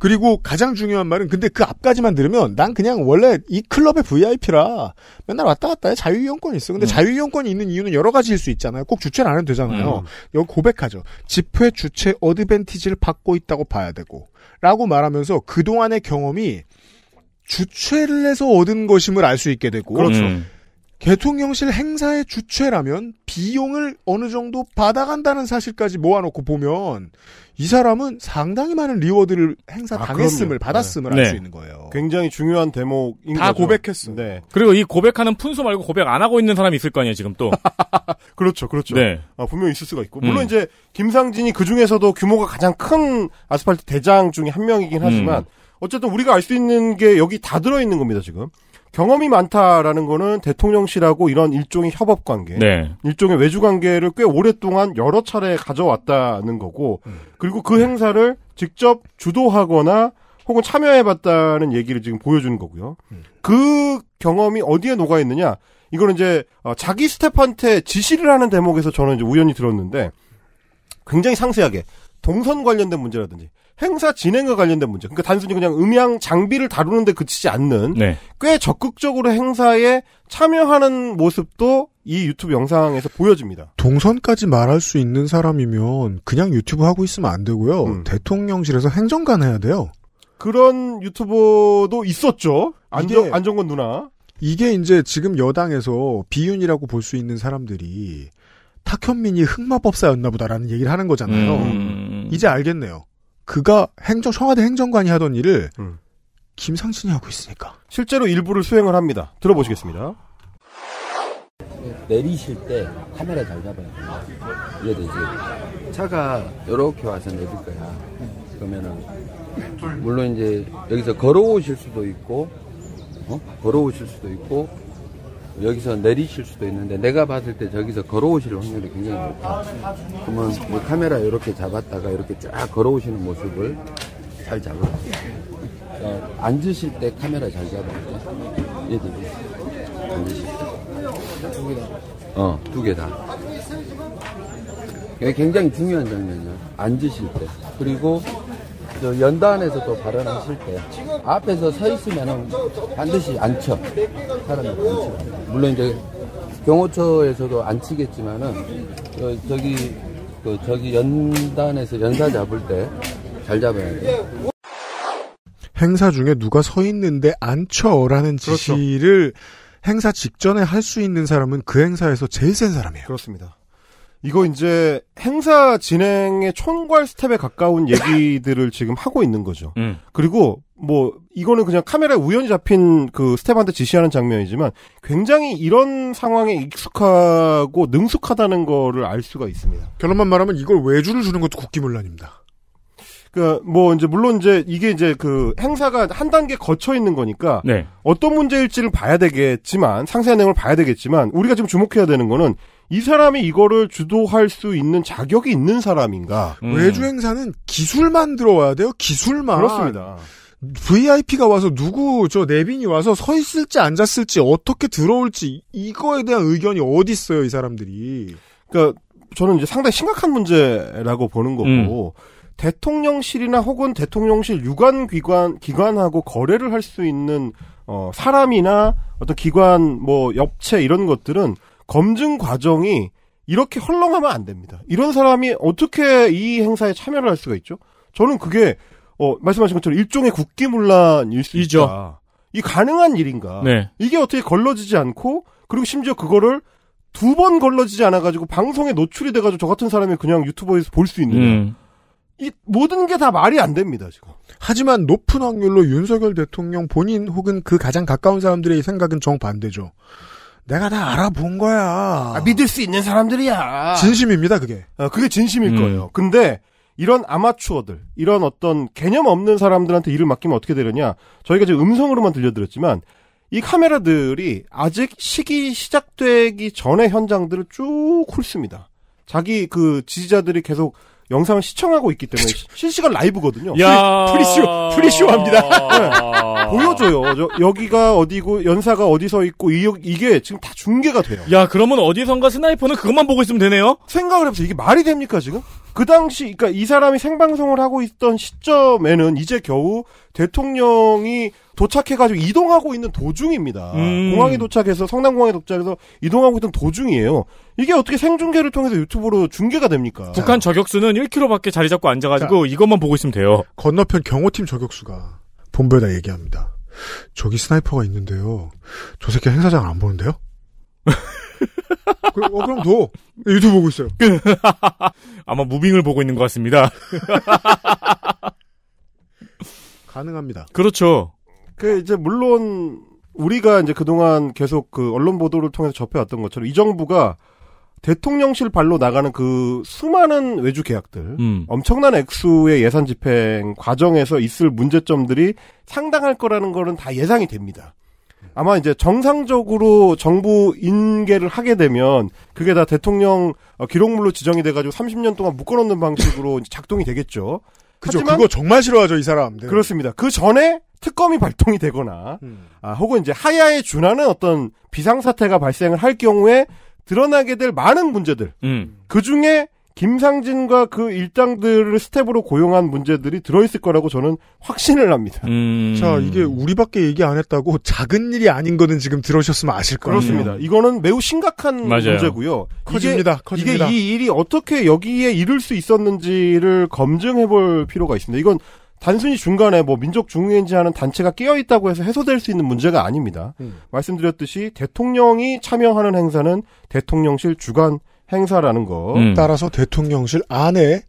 음. 그리고 가장 중요한 말은 근데 그 앞까지만 들으면 난 그냥 원래 이 클럽의 VIP라 맨날 왔다 갔다 해 자유이용권이 있어. 근데 음. 자유이용권이 있는 이유는 여러 가지일 수 있잖아요. 꼭 주최를 안 해도 되잖아요. 음. 여기 고백하죠. 집회 주최 advantage를 받고 있다고 봐야 되고 라고 말하면서 그동안의 경험이 주최를 해서 얻은 것임을 알 수 있게 되고 그렇죠. 음. 대통령실 행사의 주최라면 비용을 어느 정도 받아간다는 사실까지 모아놓고 보면 이 사람은 상당히 많은 reward를 행사 아, 당했음을 그럼요. 받았음을 네. 알수 있는 거예요. 굉장히 중요한 대목인 다 거죠. 고백했어. 네 그리고 이 고백하는 푼수 말고 고백 안 하고 있는 사람이 있을 거 아니에요, 지금 또. 그렇죠 그렇죠 네. 아, 분명히 있을 수가 있고 물론 음. 이제 김상진이 그 중에서도 규모가 가장 큰 아스팔트 대장 중에 한 명이긴 하지만 음. 어쨌든 우리가 알 수 있는 게 여기 다 들어 있는 겁니다 지금 경험이 많다라는 거는 대통령실하고 이런 일종의 협업 관계, 네. 일종의 외주 관계를 꽤 오랫동안 여러 차례 가져왔다는 거고, 음. 그리고 그 행사를 직접 주도하거나 혹은 참여해봤다는 얘기를 지금 보여주는 거고요. 음. 그 경험이 어디에 녹아 있느냐? 이거는 이제 어, 자기 스텝한테 지시를 하는 대목에서 저는 이제 우연히 들었는데 굉장히 상세하게 동선 관련된 문제라든지 행사 진행과 관련된 문제. 그러니까 단순히 그냥 음향 장비를 다루는데 그치지 않는 네. 꽤 적극적으로 행사에 참여하는 모습도 이 유튜브 영상에서 보여집니다. 동선까지 말할 수 있는 사람이면 그냥 유튜브 하고 있으면 안 되고요. 음. 대통령실에서 행정관 해야 돼요. 그런 유튜버도 있었죠. 안정, 이게- 안정권 누나. 이게 이제 지금 여당에서 비윤이라고 볼 수 있는 사람들이 탁현민이 흑마법사였나 보다라는 얘기를 하는 거잖아요. 음. 이제 알겠네요. 그가 행정 청와대 행정관이 하던 일을 음. 김상진이 하고 있으니까. 실제로 일부를 수행을 합니다. 들어보시겠습니다. 내리실 때 카메라 잘 잡아야 돼. 이해되지? 차가 이렇게 와서 내릴 거야. 그러면은 물론 이제 여기서 걸어오실 수도 있고, 어? 걸어오실 수도 있고, 여기서 내리실 수도 있는데 내가 봤을 때 저기서 걸어오실 확률이 굉장히 높아. 그러면 이 카메라 이렇게 잡았다가 이렇게 쫙 걸어오시는 모습을 잘 잡아. 어, 앉으실 때 카메라 잘 잡아야 돼. 이해되지? 앉으실 때. 어, 두 개 다. 이게 굉장히 중요한 장면이야. 앉으실 때. 그리고 저 연단에서도 발언하실 때 앞에서 서 있으면은 반드시 앉혀. 사람이 앉혀. 물론 이제 경호처에서도 앉히겠지만은 저, 저기 그 저기 연단에서 연사 잡을 때 잘 잡아야 돼. 행사 중에 누가 서 있는데 앉혀라는 그렇죠. 지시를 행사 직전에 할 수 있는 사람은 그 행사에서 제일 센 사람이에요. 그렇습니다. 이거 이제 행사 진행의 총괄 스텝에 가까운 얘기들을 지금 하고 있는 거죠. 음. 그리고 뭐 이거는 그냥 카메라에 우연히 잡힌 그 스텝한테 지시하는 장면이지만 굉장히 이런 상황에 익숙하고 능숙하다는 거를 알 수가 있습니다. 결론만 말하면 이걸 외주를 주는 것도 국기문란입니다. 그뭐 이제 물론 이제 이게 이제 그 행사가 한 단계 거쳐 있는 거니까 네. 어떤 문제일지를 봐야 되겠지만 상세한 내용을 봐야 되겠지만 우리가 지금 주목해야 되는 거는 이 사람이 이거를 주도할 수 있는 자격이 있는 사람인가? 음. 외주 행사는 기술만 들어와야 돼요. 기술만. 그렇습니다. VIP가 와서 누구 저 내빈이 와서 서 있을지 앉았을지 어떻게 들어올지 이거에 대한 의견이 어디 있어요 이 사람들이. 그러니까 저는 이제 상당히 심각한 문제라고 보는 거고 대통령실이나 혹은 대통령실 유관 기관 기관하고 거래를 할 수 있는 어 사람이나 어떤 기관 뭐 업체 이런 것들은 검증 과정이 이렇게 헐렁하면 안 됩니다. 이런 사람이 어떻게 이 행사에 참여를 할 수가 있죠? 저는 그게 어 말씀하신 것처럼 일종의 국기문란일 수 이죠. 있다. 이 가능한 일인가? 네. 이게 어떻게 걸러지지 않고 그리고 심지어 그거를 두 번 걸러지지 않아가지고 방송에 노출이 돼가지고 저 같은 사람이 그냥 유튜버에서 볼 수 있느냐? 음. 이 모든 게 다 말이 안 됩니다 지금. 하지만 높은 확률로 윤석열 대통령 본인 혹은 그 가장 가까운 사람들의 생각은 정 반대죠. 내가 다 알아본 거야. 믿을 수 있는 사람들이야. 진심입니다 그게. 어, 그게 진심일 음. 거예요. 근데 이런 아마추어들, 이런 어떤 개념 없는 사람들한테 일을 맡기면 어떻게 되느냐? 저희가 지금 음성으로만 들려드렸지만 이 카메라들이 아직 시기 시작되기 전에 현장들을 쭉 훑습니다. 자기 그 지지자들이 계속 영상을 시청하고 있기 때문에 시- 실시간 라이브거든요. 야. 프리쇼, 프리쇼합니다. 네. 보여줘요. 저, 여기가 어디고 연사가 어디서 있고 이, 이게 지금 다 중계가 돼요. 야, 그러면 어디선가 스나이퍼는 그것만 보고 있으면 되네요? 생각을 해보세요. 이게 말이 됩니까, 지금? 그 당시, 그니까 이 사람이 생방송을 하고 있던 시점에는 이제 겨우 대통령이 도착해가지고 이동하고 있는 도중입니다. 음. 공항에 도착해서, 성남공항에 도착해서 이동하고 있던 도중이에요. 이게 어떻게 생중계를 통해서 유튜브로 중계가 됩니까? 북한 저격수는 1km밖에 자리 잡고 앉아가지고 이것만 보고 있으면 돼요. 건너편 경호팀 저격수가 본부에다 얘기합니다. 저기 sniper가 있는데요. 저 새끼 행사장 안 보는데요? 그, 어, 그럼 둬. 유튜브 보고 있어요. 아마 무빙을 보고 있는 것 같습니다. 가능합니다. 그렇죠. 그 이제 물론 우리가 이제 그동안 계속 그 언론 보도를 통해서 접해왔던 것처럼 이 정부가 대통령실 발로 나가는 그 수많은 외주 계약들, 음. 엄청난 액수의 예산 집행 과정에서 있을 문제점들이 상당할 거라는 거는 다 예상이 됩니다. 아마 이제 정상적으로 정부 인계를 하게 되면 그게 다 대통령 어, 기록물로 지정이 돼가지고 30년 동안 묶어놓는 방식으로 이제 작동이 되겠죠. 그죠. 하지만 그거 정말 싫어하죠, 이 사람. 네. 그렇습니다. 그 전에 특검이 발동이 되거나 음. 아, 혹은 이제 하야에 준하는 어떤 비상사태가 발생을 할 경우에 드러나게 될 많은 문제들 음. 그 중에 김상진과 그 일당들을 스텝으로 고용한 문제들이 들어있을 거라고 저는 확신을 합니다. 음. 자, 이게 우리밖에 얘기 안 했다고 작은 일이 아닌 거는 지금 들으셨으면 아실 거예요. 그렇습니다. 이거는 매우 심각한 맞아요. 문제고요. 커집니다. 이게, 커집니다. 이게 이 일이 어떻게 여기에 이를 수 있었는지를 검증해 볼 필요가 있습니다. 이건 단순히 중간에 뭐 민족 중의인지 하는 단체가 끼어 있다고 해서 해소될 수 있는 문제가 아닙니다. 음. 말씀드렸듯이 대통령이 참여하는 행사는 대통령실 주관 행사라는 거. 음. 따라서 대통령실 안에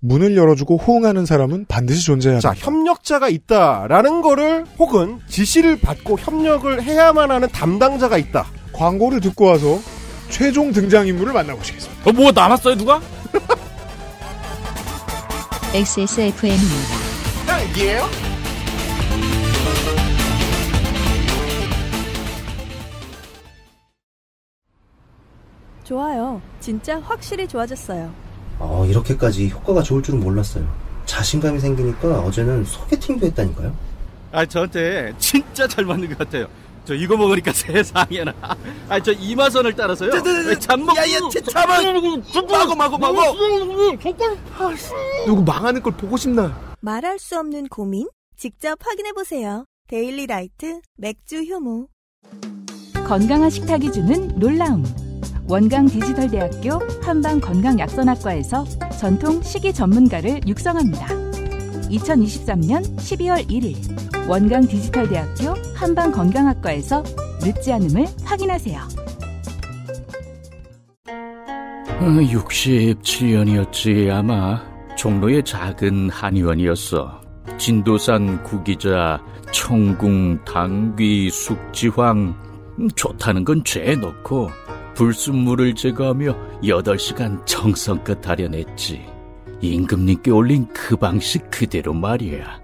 문을 열어주고 호응하는 사람은 반드시 존재해야 자, 합니다. 협력자가 있다라는 거를 혹은 지시를 받고 협력을 해야만 하는 담당자가 있다. 광고를 듣고 와서 최종 등장인물을 만나보시겠습니다. 어, 뭐 남았어요, 누가? XSFM입니다. 좋아요. 진짜 확실히 좋아졌어요. 어, 이렇게까지 효과가 좋을 줄은 몰랐어요. 자신감이 생기니까 어제는 소개팅도 했다니까요. 아, 저한테 진짜 잘 맞는 것 같아요. 저 이거 먹으니까 세상에나. 아, 저 이마선을 따라서요. 잠먹. 야 야, 잠만. 마고 마고 마고. 누구 망하는 걸 보고 싶나? 말할 수 없는 고민? 직접 확인해 보세요. 데일리 라이트 맥주 효모. 건강한 식탁이 주는 놀라움. 원강 디지털대학교 한방 건강약선학과에서 전통 식이 전문가를 육성합니다. 2023년 12월 1일 원강 디지털대학교 한방 건강학과에서 늦지 않음을 확인하세요. 67년이었지 아마 종로의 작은 한의원이었어. 진도산 구기자, 청궁, 당귀, 숙지황 음, 좋다는 건 죄에 넣고 불순물을 제거하며 8시간 정성껏 다려냈지. 임금님께 올린 그 방식 그대로 말이야.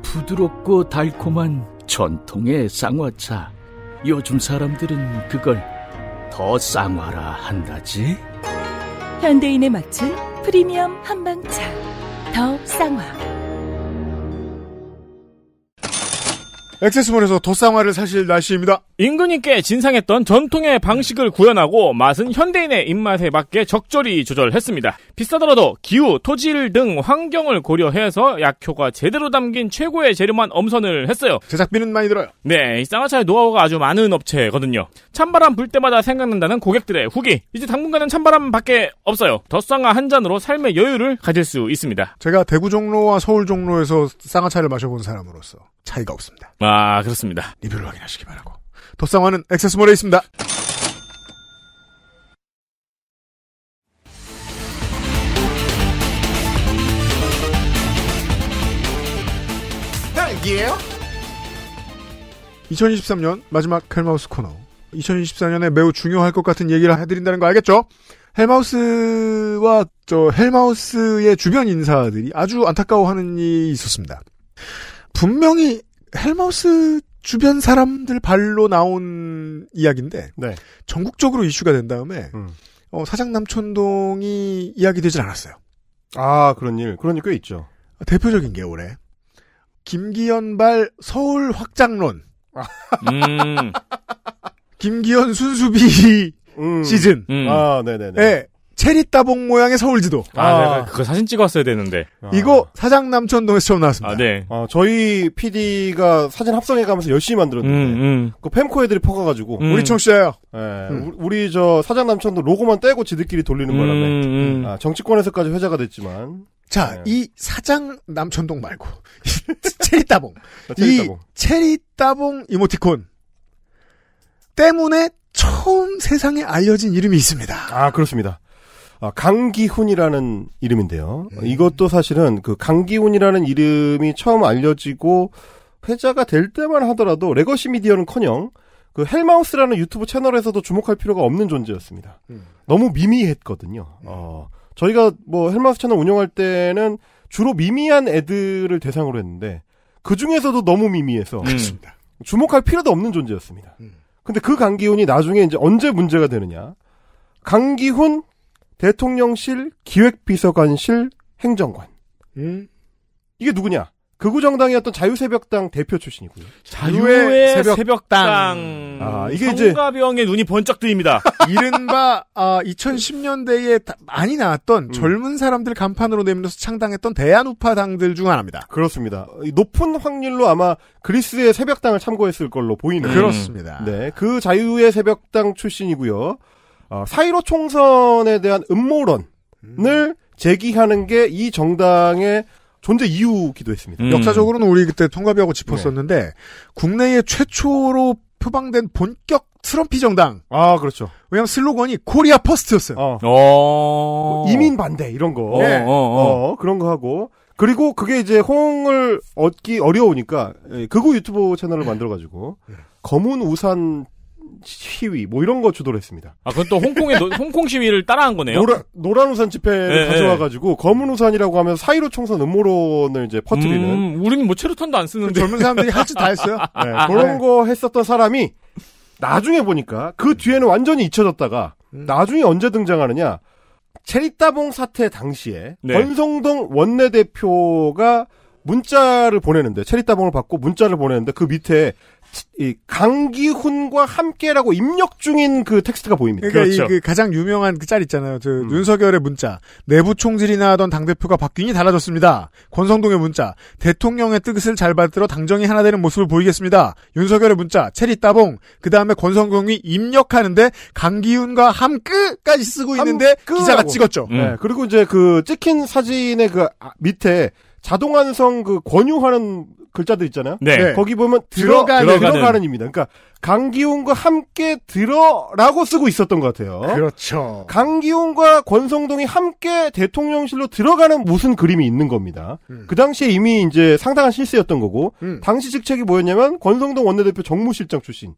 부드럽고 달콤한 전통의 쌍화차. 요즘 사람들은 그걸 더 쌍화라 한다지. 현대인에 맞춘 프리미엄 한방차. 더 쌍화. 액세스몰에서 덧쌍화를 사실 날씨입니다. 임금님께 진상했던 전통의 방식을 구현하고 맛은 현대인의 입맛에 맞게 적절히 조절했습니다. 비싸더라도 기후, 토질 등 환경을 고려해서 약효가 제대로 담긴 최고의 재료만 엄선을 했어요. 제작비는 많이 들어요. 네, 이 쌍화차의 노하우가 아주 많은 업체거든요. 찬바람 불 때마다 생각난다는 고객들의 후기. 이제 당분간은 찬바람밖에 없어요. 덧쌍화 한 잔으로 삶의 여유를 가질 수 있습니다. 제가 대구 종로와 서울 종로에서 쌍화차를 마셔본 사람으로서 차이가 없습니다. 아, 그렇습니다. 리뷰를 확인하시기 바라고. 덧쌍화는 액세스몰에 있습니다. 딸기예요? 2023년 마지막 헬마우스 코너. 2024년에 매우 중요할 것 같은 얘기를 해드린다는 거 알겠죠? 헬마우스와 저 헬마우스의 주변 인사들이 아주 안타까워하는 일이 있었습니다. 분명히 헬마우스 주변 사람들 발로 나온 이야기인데 네. 전국적으로 이슈가 된 다음에 어, 사장 남촌동이 이야기되질 않았어요. 아 그런 일 그런 일 꽤 있죠. 대표적인 게 올해 김기현발 서울 확장론. 음. 김기현 순수비 시즌. 음. 아 네네네. 예, 체리 따봉 모양의 서울지도. 아, 내가 그거 사진 찍었어야 되는데. 이거 사장 남촌동에서 처음 나왔습니다. 아, 네. 어, 저희 PD가 사진 합성해가면서 열심히 만들었는데 음, 음. 그 펜코 애들이 퍼가가지고 음. 우리 청취자요. 예, 음. 우리, 저 사장 남천도 로고만 떼고 지들끼리 돌리는 바람에 음, 음. 아, 정치권에서까지 회자가 됐지만 자, 이 사장 남촌동 말고 체리 따봉. 아, 체리 이 따봉. 체리 따봉 이모티콘 때문에 처음 세상에 알려진 이름이 있습니다. 아 그렇습니다. 아, 강기훈이라는 이름인데요. 네. 이것도 사실은 그 강기훈이라는 이름이 처음 알려지고 회자가 될 때만 하더라도 legacy 미디어는커녕 그 헬마우스라는 유튜브 채널에서도 주목할 필요가 없는 존재였습니다. 음. 너무 미미했거든요. 어, 저희가 뭐 헬마우스 채널 운영할 때는 주로 미미한 애들을 대상으로 했는데 그 중에서도 너무 미미해서 그렇습니다. 주목할 필요도 없는 존재였습니다. 근데 그 강기훈이 나중에 이제 언제 문제가 되느냐? 강기훈 대통령실 기획비서관실 행정관. 음. 이게 누구냐? 극우 정당이었던 자유새벽당 대표 출신이고요. 자유의 새벽당. 아, 이게 이제 성가병의 눈이 번쩍 뜨입니다. 이른바 아, 2010년대에 많이 나왔던 젊은 사람들 간판으로 내밀어서 창당했던 대안우파 당들 중 하나입니다. 그렇습니다. 이 높은 확률로 아마 그리스의 새벽당을 참고했을 걸로 보이는. 그렇습니다. 네, 그 자유의 새벽당 출신이고요. 어, 4.15 총선에 대한 음모론을 제기하는 게 이 정당의 존재 이유기도 했습니다. 역사적으로는 우리 그때 통과비하고 짚었었는데 국내에 최초로 표방된 본격 Trumpy 정당. 아 그렇죠. 왜냐하면 슬로건이 Korea First였어요. 뭐 이민 반대 이런 거. 네. 어, 어, 그런 거 하고. 그리고 그게 이제 호응을 얻기 어려우니까 예, 극우 유튜브 채널을 만들어가지고 검은 우산 시위 뭐 이런 거 주도를 했습니다. 아, 그건 또 홍콩의 노- 홍콩 시위를 따라한 거네요. 노란, 노란 우산 집회를 네, 가져와가지고 검은 우산이라고 하면서 4.15 총선 음모론을 이제 퍼뜨리는 음, 우리는 뭐 최루탄도 안 쓰는데 젊은 사람들이 할 짓 다 했어요. 네, 그런 거 했었던 사람이 나중에 보니까 그 뒤에는 완전히 잊혀졌다가 나중에 언제 등장하느냐 체리따봉 사태 당시에 네. 권성동 원내대표가 문자를 보내는데 체리따봉을 받고 문자를 보내는데 그 밑에 이 강기훈과 함께라고 입력 중인 그 텍스트가 보입니다. 그러니까 이그 가장 유명한 그 짤 있잖아요. 저 음. 윤석열의 문자. 내부 총질이나 하던 당대표가 바뀌니 달라졌습니다. 권성동의 문자. 대통령의 뜻을 잘 받들어 당정이 하나 되는 모습을 보이겠습니다. 윤석열의 문자. 체리 따봉. 그 다음에 권성동이 입력하는데 강기훈과 함께까지 쓰고 있는데 함끄라고. 기자가 찍었죠. 네, 그리고 이제 그 찍힌 사진의 그 아- 밑에 자동완성 그 권유하는 글자들 있잖아요. 네. 거기 보면 들어, 들어가는. 들어가는. 입니다. 그러니까 강기훈과 함께 들어라고 쓰고 있었던 것 같아요. 그렇죠. 강기훈과 권성동이 함께 대통령실로 들어가는 무슨 그림이 있는 겁니다. 음. 그 당시에 이미 이제 상당한 실세였던 거고 당시 직책이 뭐였냐면 권성동 원내대표 정무실장 출신.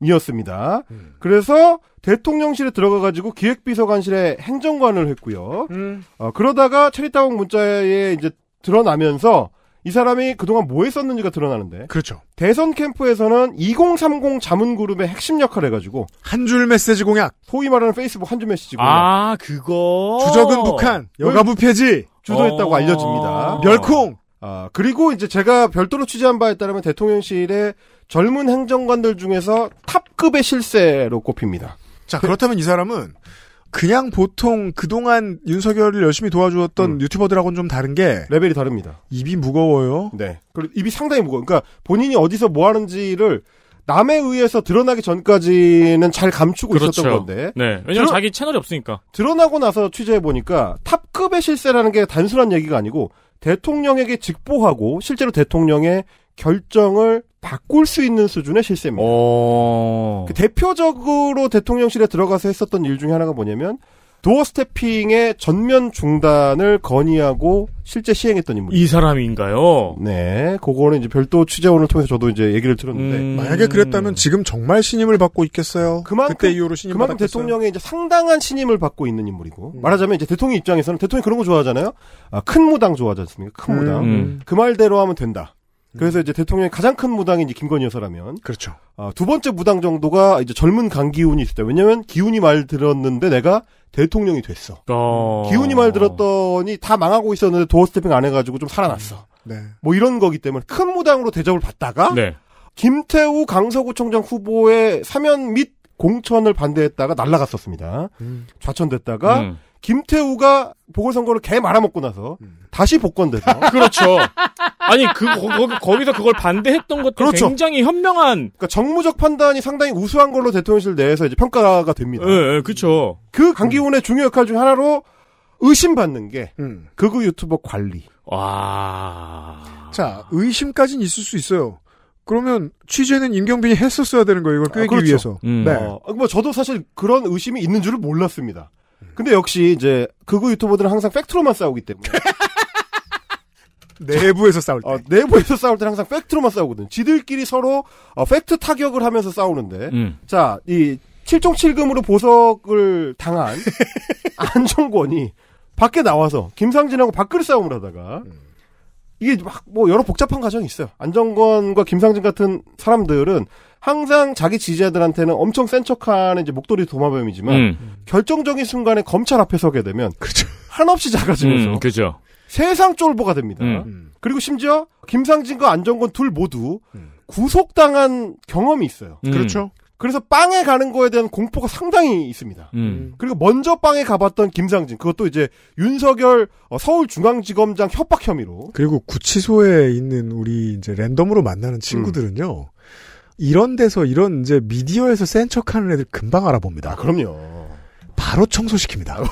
이었습니다. 음. 그래서 대통령실에 들어가가지고 기획비서관실에 행정관을 했고요. 음. 어, 그러다가 체리따봉 문자에 이제 드러나면서 이 사람이 그동안 뭐 했었는지가 드러나는데. 그렇죠. 대선 캠프에서는 2030 자문그룹의 핵심 역할을 해가지고. 한 줄 메시지 공약. 소위 말하는 페이스북 한 줄 메시지 공약. 아, 그거. 주적은 북한. 여가부 폐지. 주도했다고 어. 알려집니다. 멸콩. 아, 그리고 이제 제가 별도로 취재한 바에 따르면 대통령실의 젊은 행정관들 중에서 탑급의 실세로 꼽힙니다. 자, 그렇다면 이 사람은 그냥 보통 그동안 윤석열을 열심히 도와주었던 유튜버들하고는 좀 다른 게 레벨이 다릅니다. 입이 무거워요. 네. 그리고 입이 상당히 무거워. 그러니까 본인이 어디서 뭐 하는지를 남에 의해서 드러나기 전까지는 잘 감추고 있었던 건데. 네. 왜냐면 드러- 자기 채널이 없으니까. 드러나고 나서 취재해 보니까 탑급의 실세라는 게 단순한 얘기가 아니고 대통령에게 직보하고 실제로 대통령의 결정을 바꿀 수 있는 수준의 실세입니다. 어. 그 대표적으로 대통령실에 들어가서 했었던 일 중에 하나가 뭐냐면 도어 스태핑의 전면 중단을 건의하고 실제 시행했던 인물입니다. 이 사람인가요? 네, 그거는 이제 별도 취재원을 통해서 저도 이제 얘기를 들었는데 음. 만약에 그랬다면 지금 정말 신임을 받고 있겠어요. 그만큼 그때 이후로 신임 그만큼 받았겠어요. 대통령의 이제 상당한 신임을 받고 있는 인물이고 음. 말하자면 이제 대통령 입장에서는 대통령이 그런 거 좋아하잖아요. 아, 큰 무당 좋아하지 않습니까? 큰 무당. 음. 그 말대로 하면 된다. 그래서 이제 대통령의 가장 큰 무당이 이제 김건희 여사라면 그렇죠. 아, 두 번째 무당 정도가 이제 젊은 강기훈이 있을 때 왜냐면 기훈이 말 들었는데 내가 대통령이 됐어. 어. 기훈이 말 들었더니 다 망하고 있었는데 도어 스태핑 안 해가지고 좀 살아났어. 네. 뭐 이런 거기 때문에 큰 무당으로 대접을 받다가 네. 김태우 강서구청장 후보의 사면 및 공천을 반대했다가 날라갔었습니다. 좌천됐다가 음. 김태우가 보궐선거를 개 말아먹고 나서 다시 복권돼서 그렇죠. 아니, 그, 거, 거, 거기서 그걸 반대했던 것도 그렇죠. 굉장히 현명한. 그러니까 정무적 판단이 상당히 우수한 걸로 대통령실 내에서 이제 평가가 됩니다. 예, 예, 그쵸. 그 강기훈의 중요 역할 중 하나로 의심받는 게 음. 극우 유튜버 관리. 와. 자, 의심까지는 있을 수 있어요. 그러면 취재는 임경빈이 했었어야 되는 거예요. 이걸 꿰기 아, 그렇죠. 위해서. 음. 네. 어, 뭐 저도 사실 그런 의심이 있는 줄을 몰랐습니다. 근데 역시 이제 극우 유튜버들은 항상 팩트로만 싸우기 때문에 내부에서 싸울 때. 어, 내부에서 싸울 때는 항상 팩트로만 싸우거든. 지들끼리 서로 어, 팩트 타격을 하면서 싸우는데 음. 자, 이 7종 7금으로 보석을 당한 안정권이 밖에 나와서 김상진하고 밥그릇 싸움을 하다가 이게 막 뭐 여러 복잡한 과정이 있어요. 안정권과 김상진 같은 사람들은 항상 자기 지지자들한테는 엄청 센 척하는 이제 목도리 도마뱀이지만 음. 결정적인 순간에 검찰 앞에 서게 되면 한없이 작아지면서 음, 그죠. 세상 쫄보가 됩니다. 음. 그리고 심지어 김상진과 안정권 둘 모두 구속당한 경험이 있어요. 음. 그렇죠. 그래서 빵에 가는 거에 대한 공포가 상당히 있습니다. 음. 그리고 먼저 빵에 가봤던 김상진 그것도 이제 윤석열 어, 서울중앙지검장 협박 혐의로 그리고 구치소에 있는 우리 이제 랜덤으로 만나는 친구들은요. 이런 데서 이런 이제 미디어에서 센 척하는 애들 금방 알아봅니다. 그럼요. 바로 청소시킵니다.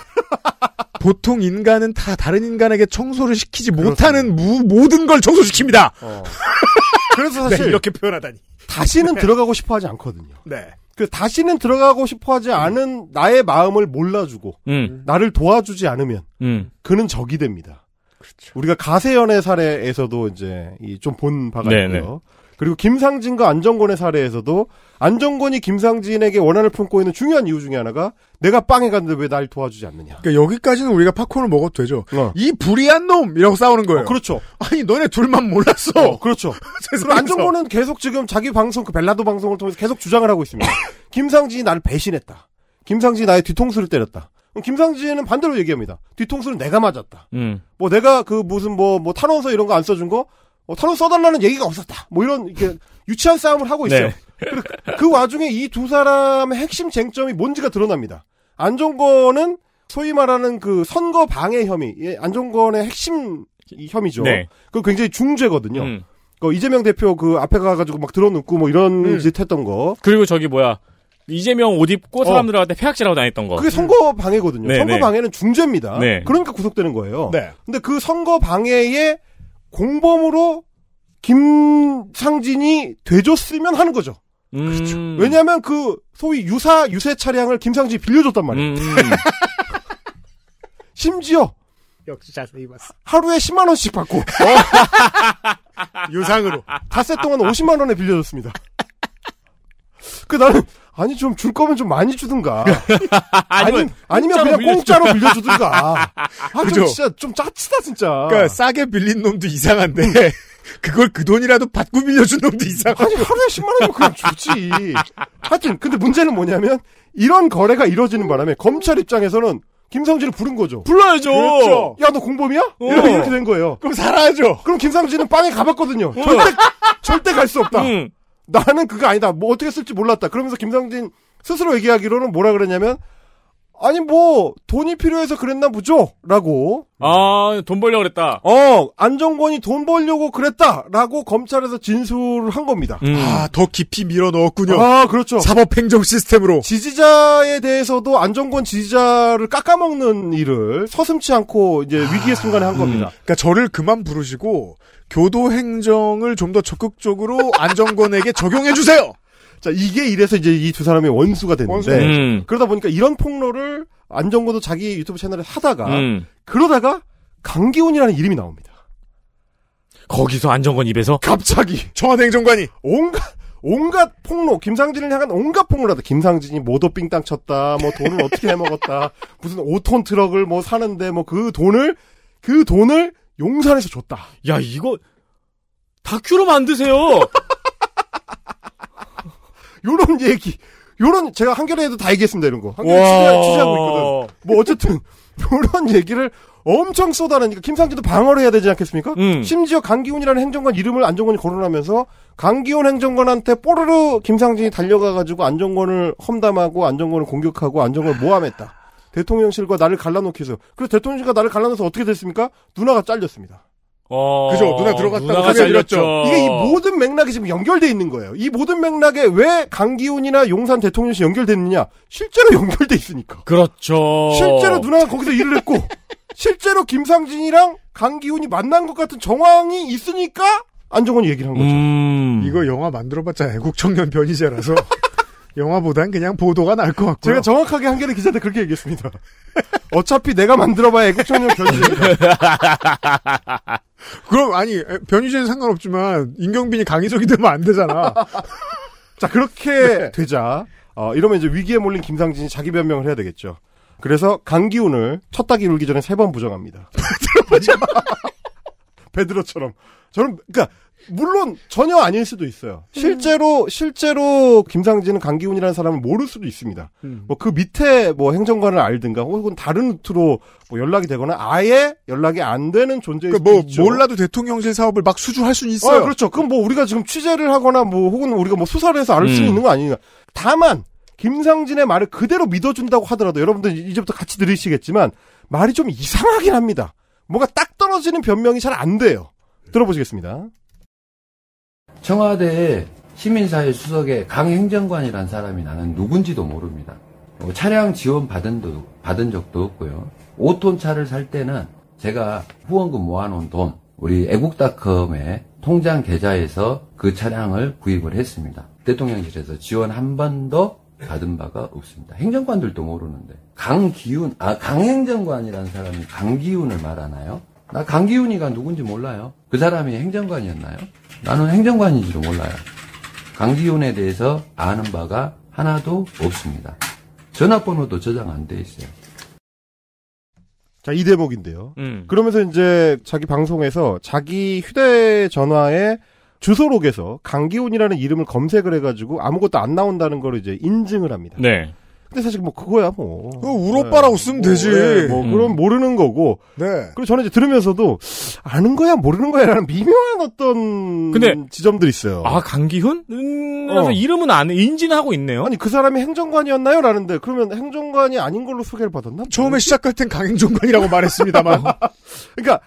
보통 인간은 다 다른 인간에게 청소를 시키지 못하는 무- 모든 걸 청소시킵니다. 그래서 사실 네, 이렇게 표현하다니. 다시는 들어가고 싶어하지 않거든요. 네. 그 다시는 들어가고 싶어하지 않은 나의 마음을 몰라주고 음. 나를 도와주지 않으면 음. 그는 적이 됩니다. 우리가 가세연의 사례에서도 이제 이좀본 바가 네네. 있고요. 그리고 김상진과 안정권의 사례에서도 안정권이 김상진에게 원한을 품고 있는 중요한 이유 중에 하나가 내가 빵에 갔는데 왜 날 도와주지 않느냐. 그러니까 여기까지는 우리가 팝콘을 먹어도 되죠. 이 불의한 놈 이라고 싸우는 거예요. 어, 그렇죠. 아니 너네 둘만 몰랐어. 그렇죠. 세상에서. 그리고 안정권은 계속 지금 자기 방송 그 벨라도 방송을 통해서 계속 주장을 하고 있습니다. 김상진이 나를 배신했다. 김상진이 나의 뒤통수를 때렸다. 김상진은 반대로 얘기합니다. 뒤통수는 내가 맞았다. 음. 뭐 내가 그 무슨 뭐 뭐 탄원서 이런 거 안 써준 거 어, 탄원 써달라는 얘기가 없었다. 뭐 이런 이렇게 유치한 싸움을 하고 있어요. 네. 그 와중에 이 두 사람의 핵심 쟁점이 뭔지가 드러납니다. 안정권은 소위 말하는 그 선거 방해 혐의, 예, 안정권의 핵심 이 혐의죠. 네. 그거 굉장히 중죄거든요. 음. 그 이재명 대표 그 앞에 가가지고 막 들어눕고 뭐 이런 음. 짓 했던 거. 그리고 저기 뭐야 이재명 옷 입고 어. 사람들한테 폐악질하고 다녔던 거. 그게 선거 방해거든요. 네, 선거 네. 방해는 중죄입니다. 네. 그러니까 구속되는 거예요. 네. 근데 그 선거 방해의 공범으로 김상진이 돼줬으면 하는 거죠. 음. 왜냐하면 그 소위 유사 유세 차량을 김상진이 빌려줬단 말이에요. 음. 심지어 역시 자세히 봤어. 하루에 10만 원씩 받고 유상으로 닷새 동안 50만 원에 빌려줬습니다. 그 나는 아니 좀 줄 거면 좀 많이 주든가. 아니면 아니면 그냥 공짜로 빌려주든가. 아, 그죠? 좀 진짜 좀 짜치다 진짜. 그러니까 싸게 빌린 놈도 이상한데 그걸 그 돈이라도 받고 빌려준 놈도 이상하고. 아니 하루에 10만 원이면 그냥 주지. 하여튼 근데 문제는 뭐냐면 이런 거래가 이루어지는 바람에 검찰 입장에서는 김상진을 부른 거죠. 불러야죠. 그렇죠. 야 너 공범이야? 이렇게, 이렇게 된 거예요. 그럼 살아야죠. 그럼 김상진은 빵에 가봤거든요. 절대 절대 갈 수 없다. 음. 나는 그거 아니다. 뭐 어떻게 쓸지 몰랐다. 그러면서 김상진 스스로 얘기하기로는 뭐라 그랬냐면 아니 뭐 돈이 필요해서 그랬나 보죠 라고 아, 돈 벌려고 그랬다. 어 안정권이 돈 벌려고 그랬다 라고 검찰에서 진술을 한 겁니다. 음. 아, 더 깊이 밀어 넣었군요. 아 그렇죠. 사법행정 시스템으로. 지지자에 대해서도 안정권 지지자를 깎아먹는 일을 서슴치 않고 이제 위기의 순간에 한 겁니다. 그러니까 저를 그만 부르시고 교도 행정을 좀 더 적극적으로 안정권에게 적용해 주세요. 자 이게 이래서 이제 이 두 사람의 원수가 됐는데 원수. 음. 그러다 보니까 이런 폭로를 안정권도 자기 유튜브 채널에 하다가 음. 그러다가 강기훈이라는 이름이 나옵니다. 거기서 안정권 입에서 갑자기 청와대 행정관이 온갖 온갖 폭로 김상진을 향한 온갖 폭로를 하다 김상진이 모도 삥땅 쳤다 뭐 돈을 어떻게 해먹었다 무슨 5톤 트럭을 뭐 사는데 뭐 그 돈을 그 돈을 용산에서 줬다 야 이거 다큐로 만드세요. 요런 얘기 요런 제가 한겨레에도 다 얘기했습니다 이런 거 한겨레. 취재, 취재하고 있거든 뭐 어쨌든 요런 얘기를 엄청 쏟아내니까 김상진도 방어를 해야 되지 않겠습니까? 음. 심지어 강기훈이라는 행정관 이름을 안정권이 거론하면서 강기훈 행정관한테 뽀르르 김상진이 달려가가지고 안정권을 험담하고 안정권을 공격하고 안정권을 모함했다. 대통령실과 나를 갈라놓기 해서. 그래서 대통령실과 나를 갈라놓아서 어떻게 됐습니까? 누나가 잘렸습니다. 어. 그죠, 누나 들어갔다고. 잘렸죠. 이게 이 모든 맥락이 지금 연결돼 있는 거예요. 이 모든 맥락에 왜 강기훈이나 용산 대통령실 연결됐느냐? 실제로 연결돼 있으니까. 그렇죠. 실제로 누나가 거기서 일을 했고 실제로 김상진이랑 강기훈이 만난 것 같은 정황이 있으니까 안정권이 얘기를 한 거죠. 음. 이거 영화 만들어봤자 애국 청년 변희재라서 영화보단 그냥 보도가 나을 것 같고요. 제가 정확하게 한겨레 기자한테 그렇게 얘기했습니다. 어차피 내가 만들어봐야 애국청년 결정이다. 그럼 아니 변희재는 상관없지만 임경빈이 강희석이 되면 안 되잖아. 자 그렇게 되자 어, 이러면 이제 위기에 몰린 김상진이 자기 변명을 해야 되겠죠. 그래서 강기훈을 첫 닭이 울기 전에 세 번 부정합니다. 베드로처럼. 저는 그러니까 물론 전혀 아닐 수도 있어요. 실제로 실제로 김상진은 강기훈이라는 사람을 모를 수도 있습니다. 뭐그 밑에 뭐 행정관을 알든가 혹은 다른 루트로 뭐 연락이 되거나 아예 연락이 안 되는 존재일 그 수도 뭐 있죠. 몰라도 대통령실 사업을 막 수주할 수는 있어요. 아, 그렇죠. 그럼 뭐 우리가 지금 취재를 하거나 뭐 혹은 우리가 뭐 수사를 해서 알수 음. 있는 거 아니냐. 다만 김상진의 말을 그대로 믿어준다고 하더라도 여러분들 이제부터 같이 들으시겠지만 말이 좀 이상하긴 합니다. 뭐가 딱 떨어지는 변명이 잘 안 돼요. 들어보시겠습니다. 청와대에 시민사회 수석에 강행정관이라는 사람이 나는 누군지도 모릅니다. 뭐 차량 지원 받은, 도, 받은 적도 없고요. 5톤 차를 살 때는 제가 후원금 모아놓은 돈, 우리 애국닷컴의 통장 계좌에서 그 차량을 구입을 했습니다. 대통령실에서 지원 한 번도 받은 바가 없습니다. 행정관들도 모르는데. 강기훈, 아, 강행정관이라는 사람이 강기훈을 말하나요? 나 강기훈이가 누군지 몰라요. 그 사람이 행정관이었나요? 나는 행정관인지도 몰라요. 강기훈에 대해서 아는 바가 하나도 없습니다. 전화번호도 저장 안 돼 있어요. 자, 이 대목인데요. 음. 그러면서 이제 자기 방송에서 자기 휴대전화에 주소록에서 강기훈이라는 이름을 검색을 해가지고 아무것도 안 나온다는 걸 이제 인증을 합니다. 네. 근데 사실 뭐 그거야 뭐. 우리 오빠라고 쓰면 되지. 네, 뭐 음. 그럼 모르는 거고. 네. 그리고 저는 이제 들으면서도 아는 거야 모르는 거야라는 미묘한 어떤 근데 지점들이 있어요. 아 강기훈? 음, 그래서 어. 이름은 안 인지는 하고 있네요. 아니 그 사람이 행정관이었나요? 라는데 그러면 행정관이 아닌 걸로 소개를 받았나? 처음에 시작할 땐 강행정관이라고 말했습니다만. 그러니까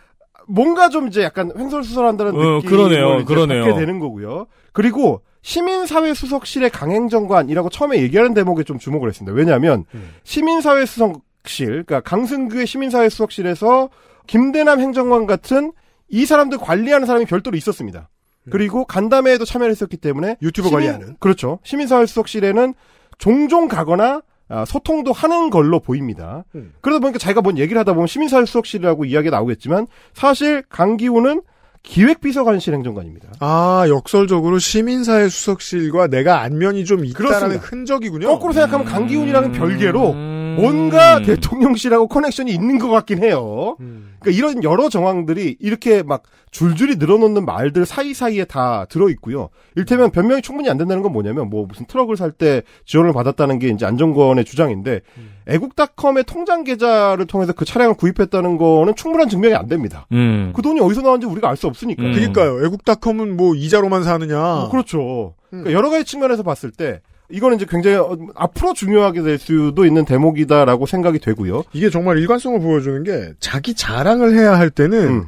뭔가 좀 이제 약간 횡설수설한다는 어, 느낌을 그러네요, 이제 그러네요. 갖게 되는 거고요. 그리고 시민사회수석실의 강행정관이라고 처음에 얘기하는 대목에 좀 주목을 했습니다. 왜냐하면 음. 시민사회수석실, 그러니까 강승규의 시민사회수석실에서 김대남 행정관 같은 이 사람들 관리하는 사람이 별도로 있었습니다. 그리고 간담회에도 참여를 했었기 때문에 음. 유튜브 시민- 관리하는. 그렇죠. 시민사회수석실에는 종종 가거나 아, 소통도 하는 걸로 보입니다. 음. 그러다 보니까 자기가 뭔 얘기를 하다 보면 시민사회수석실이라고 이야기가 나오겠지만 사실 강기훈은 기획비서관실 행정관입니다. 아, 역설적으로 시민사회 수석실과 내가 안면이 좀 있다라는 그렇습니다. 흔적이군요. 거꾸로 생각하면 강기훈이랑은 별개로 음. 뭔가 대통령실하고 커넥션이 있는 것 같긴 해요. 음. 그러니까 이런 여러 정황들이 이렇게 막 줄줄이 늘어놓는 말들 사이사이에 다 들어있고요. 일테면 변명이 충분히 안 된다는 건 뭐냐면 뭐 무슨 트럭을 살 때 지원을 받았다는 게 이제 안정권의 주장인데 애국닷컴의 통장 계좌를 통해서 그 차량을 구입했다는 거는 충분한 증명이 안 됩니다. 음. 그 돈이 어디서 나왔는지 우리가 알 수 없으니까. 음. 그니까요. 애국닷컴은 뭐 이자로만 사느냐. 어, 그렇죠. 그러니까 여러 가지 측면에서 봤을 때 이거는 이제 굉장히 어, 앞으로 중요하게 될 수도 있는 대목이다라고 생각이 되고요. 이게 정말 일관성을 보여주는 게 자기 자랑을 해야 할 때는 음.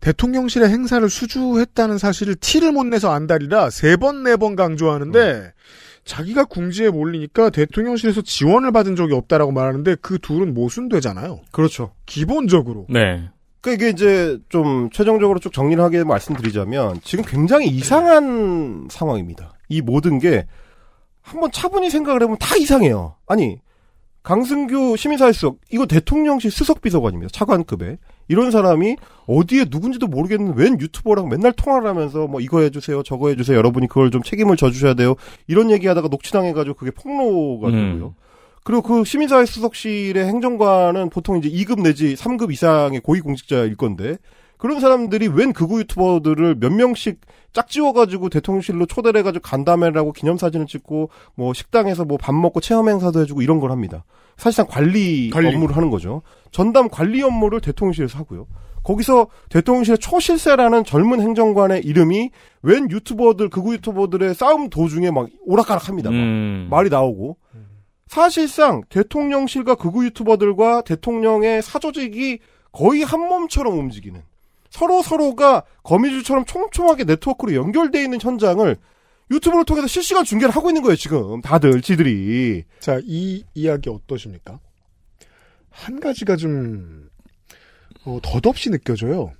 대통령실의 행사를 수주했다는 사실을 티를 못 내서 안달이라 세 번 네 번 강조하는데 음. 자기가 궁지에 몰리니까 대통령실에서 지원을 받은 적이 없다라고 말하는데 그 둘은 모순되잖아요. 그렇죠. 기본적으로. 네. 그러니까 이게 이제 좀 최종적으로 쭉 정리를 하게 말씀드리자면 지금 굉장히 이상한 상황입니다. 이 모든 게 한번 차분히 생각을 해보면 다 이상해요. 아니 강승규 시민사회 수석 이거 대통령실 수석 비서관입니다. 차관급에 이런 사람이 어디에 누군지도 모르겠는 웬 유튜버랑 맨날 통화를 하면서 뭐 이거 해주세요 저거 해주세요 여러분이 그걸 좀 책임을 져주셔야 돼요 이런 얘기하다가 녹취당해가지고 그게 폭로가 되고요. 그리고 그 시민사회 수석실의 행정관은 보통 이제 2급 내지 3급 이상의 고위공직자일 건데 그런 사람들이 웬 극우 유튜버들을 몇 명씩 짝지워가지고 대통령실로 초대를 해가지고 간담회를 하고 기념사진을 찍고 뭐 식당에서 뭐 밥 먹고 체험 행사도 해주고 이런 걸 합니다. 사실상 관리, 관리. 업무를 하는 거죠. 전담 관리 업무를 대통령실에서 하고요. 거기서 대통령실의 초실세라는 젊은 행정관의 이름이 웬 유튜버들, 극우 유튜버들의 싸움 도중에 막 오락가락합니다. 막. 음. 말이 나오고 사실상 대통령실과 극우 유튜버들과 대통령의 사조직이 거의 한 몸처럼 움직이는 서로 서로가 거미줄처럼 촘촘하게 네트워크로 연결돼 있는 현장을 유튜브를 통해서 실시간 중계를 하고 있는 거예요 지금 다들 지들이 자, 이 이야기 어떠십니까? 한 가지가 좀 어, 덧없이 느껴져요.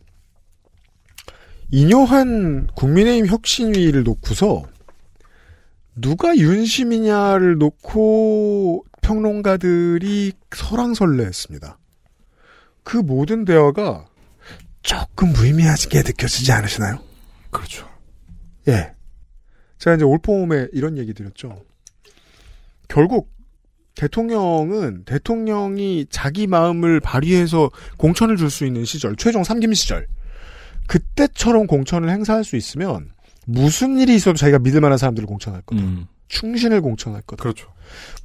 이뇨한 국민의힘 혁신위를 놓고서 누가 윤심이냐를 놓고 평론가들이 설왕설래했습니다. 그 모든 대화가 조금 무의미하게 느껴지지 않으시나요? 그렇죠. 예. 제가 이제 올 봄에 이런 얘기 드렸죠. 결국 대통령은 대통령이 자기 마음을 발휘해서 공천을 줄 수 있는 시절, 최종 삼김 시절. 그때처럼 공천을 행사할 수 있으면 무슨 일이 있어도 자기가 믿을 만한 사람들을 공천할 거다. 음. 충신을 공천할 거다. 그렇죠.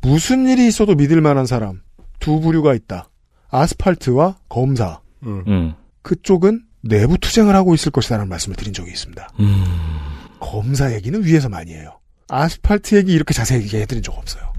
무슨 일이 있어도 믿을 만한 사람 두 부류가 있다. 아스팔트와 검사. 음. 그쪽은 내부 투쟁을 하고 있을 것이라는 말씀을 드린 적이 있습니다. 음. 검사 얘기는 위에서 많이 해요. 아스팔트 얘기 이렇게 자세히 얘기해드린 적 없어요.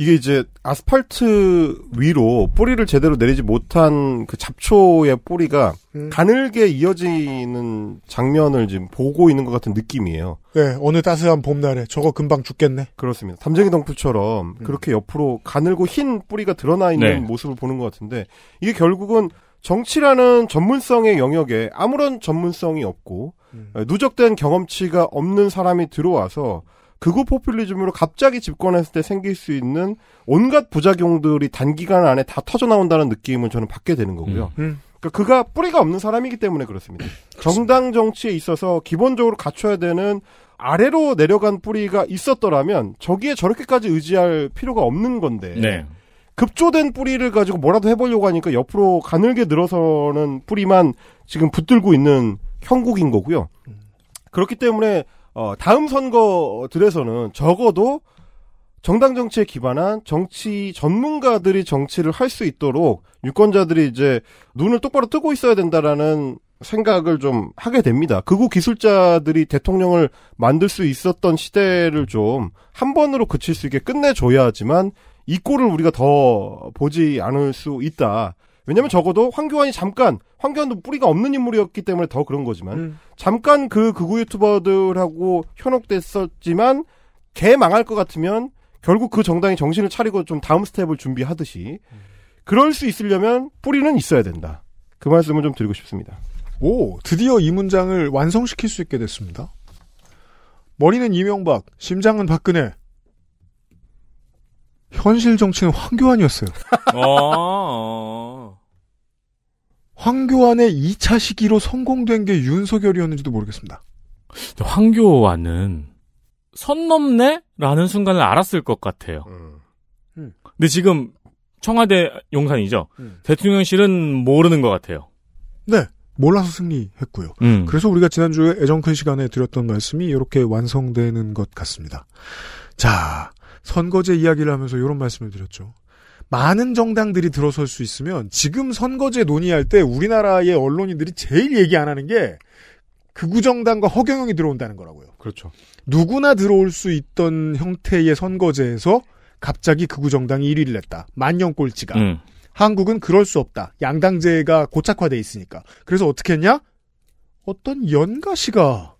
이게 이제 아스팔트 위로 뿌리를 제대로 내리지 못한 그 잡초의 뿌리가 음. 가늘게 이어지는 장면을 지금 보고 있는 것 같은 느낌이에요. 네, 어느 따스한 봄날에 저거 금방 죽겠네. 그렇습니다. 담쟁이 덩프처럼 그렇게 옆으로 가늘고 흰 뿌리가 드러나 있는 네. 모습을 보는 것 같은데 이게 결국은 정치라는 전문성의 영역에 아무런 전문성이 없고 에, 누적된 경험치가 없는 사람이 들어와서 극우 포퓰리즘으로 갑자기 집권했을 때 생길 수 있는 온갖 부작용들이 단기간 안에 다 터져 나온다는 느낌을 저는 받게 되는 거고요. 음. 그러니까 그가 뿌리가 없는 사람이기 때문에 그렇습니다. 정당 정치에 있어서 기본적으로 갖춰야 되는 아래로 내려간 뿌리가 있었더라면 저기에 저렇게까지 의지할 필요가 없는 건데 네. 급조된 뿌리를 가지고 뭐라도 해보려고 하니까 옆으로 가늘게 늘어서는 뿌리만 지금 붙들고 있는 형국인 거고요. 그렇기 때문에 어, 다음 선거들에서는 적어도 정당 정치에 기반한 정치 전문가들이 정치를 할 수 있도록 유권자들이 이제 눈을 똑바로 뜨고 있어야 된다라는 생각을 좀 하게 됩니다. 극우 기술자들이 대통령을 만들 수 있었던 시대를 좀 한 번으로 그칠 수 있게 끝내줘야지만 이 꼴을 우리가 더 보지 않을 수 있다. 왜냐면 적어도 황교안이 잠깐 황교안도 뿌리가 없는 인물이었기 때문에 더 그런 거지만 잠깐 그 극우 유튜버들하고 현혹됐었지만 개 망할 것 같으면 결국 그 정당이 정신을 차리고 좀 다음 스텝을 준비하듯이 그럴 수 있으려면 뿌리는 있어야 된다. 그 말씀을 좀 드리고 싶습니다. 오, 드디어 이 문장을 완성시킬 수 있게 됐습니다. 머리는 이명박, 심장은 박근혜. 현실 정치는 황교안이었어요. 어. 황교안의 2차 시기로 성공된 게 윤석열이었는지도 모르겠습니다. 황교안은 선 넘네? 라는 순간을 알았을 것 같아요. 음. 근데 지금 청와대 용산이죠. 대통령실은 모르는 것 같아요. 네. 몰라서 승리했고요. 음. 그래서 우리가 지난주에 애정 큰 시간에 드렸던 말씀이 이렇게 완성되는 것 같습니다. 자, 선거제 이야기를 하면서 이런 말씀을 드렸죠. 많은 정당들이 들어설 수 있으면 지금 선거제 논의할 때 우리나라의 언론인들이 제일 얘기 안 하는 게 극우정당과 허경영이 들어온다는 거라고요. 그렇죠. 누구나 들어올 수 있던 형태의 선거제에서 갑자기 극우정당이 1위를 냈다. 만년 꼴찌가. 음. 한국은 그럴 수 없다. 양당제가 고착화돼 있으니까. 그래서 어떻게 했냐? 어떤 연가시가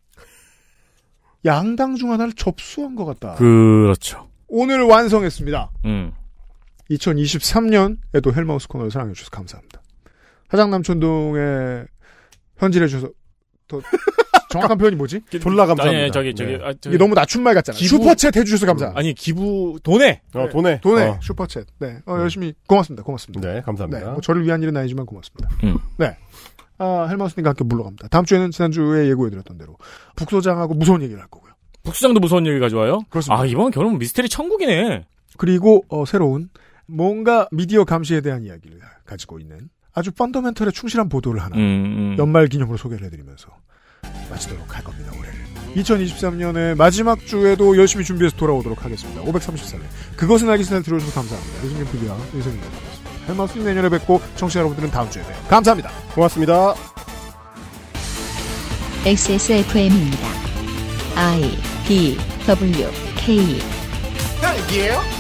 양당 중 하나를 접수한 것 같다. 그렇죠. 오늘 완성했습니다. 음. 2023년에도 헬마우스 코너를 사랑해 주셔서 감사합니다. 화장남촌동에 현질해 주셔서 더 정확한 표현이 뭐지? 졸라 감사합니다. 아니, 저기, 저기, 네. 아, 저기- 이게 너무 낮춘말 같잖아. 기부- 슈퍼챗 해주셔서 감사. 아니, 기부, 돈에! 어, 돈에. 돈에 어. 슈퍼챗. 네, 어, 열심히 고맙습니다. 고맙습니다. 네, 감사합니다. 네, 뭐 저를 위한 일은 아니지만 고맙습니다. 음. 네. 아, 헬마우스님과 함께 물러갑니다. 다음 주에는 지난주에 예고해드렸던 대로 북소장하고 무서운 얘기를 할 거고요. 북수장도 무서운 얘기 가져와요? 그렇습니다. 아, 이번 결혼 미스테리 천국이네. 그리고 어, 새로운 뭔가 미디어 감시에 대한 이야기를 가지고 있는 아주 펀더멘털에 충실한 보도를 하나 음, 음. 연말 기념으로 소개를 해드리면서 마치도록 할 겁니다. 올해를. 2023년의 마지막 주에도 열심히 준비해서 돌아오도록 하겠습니다. 533회. 그것은 알기 전에 들어주셔서 감사합니다. 유승균 PD와 유승균 감사합니다. 헬마우스 내년에 뵙고 청취자 여러분들은 다음 주에 봬요. 감사합니다. 고맙습니다. XSFM입니다. I D W K 딸기예요?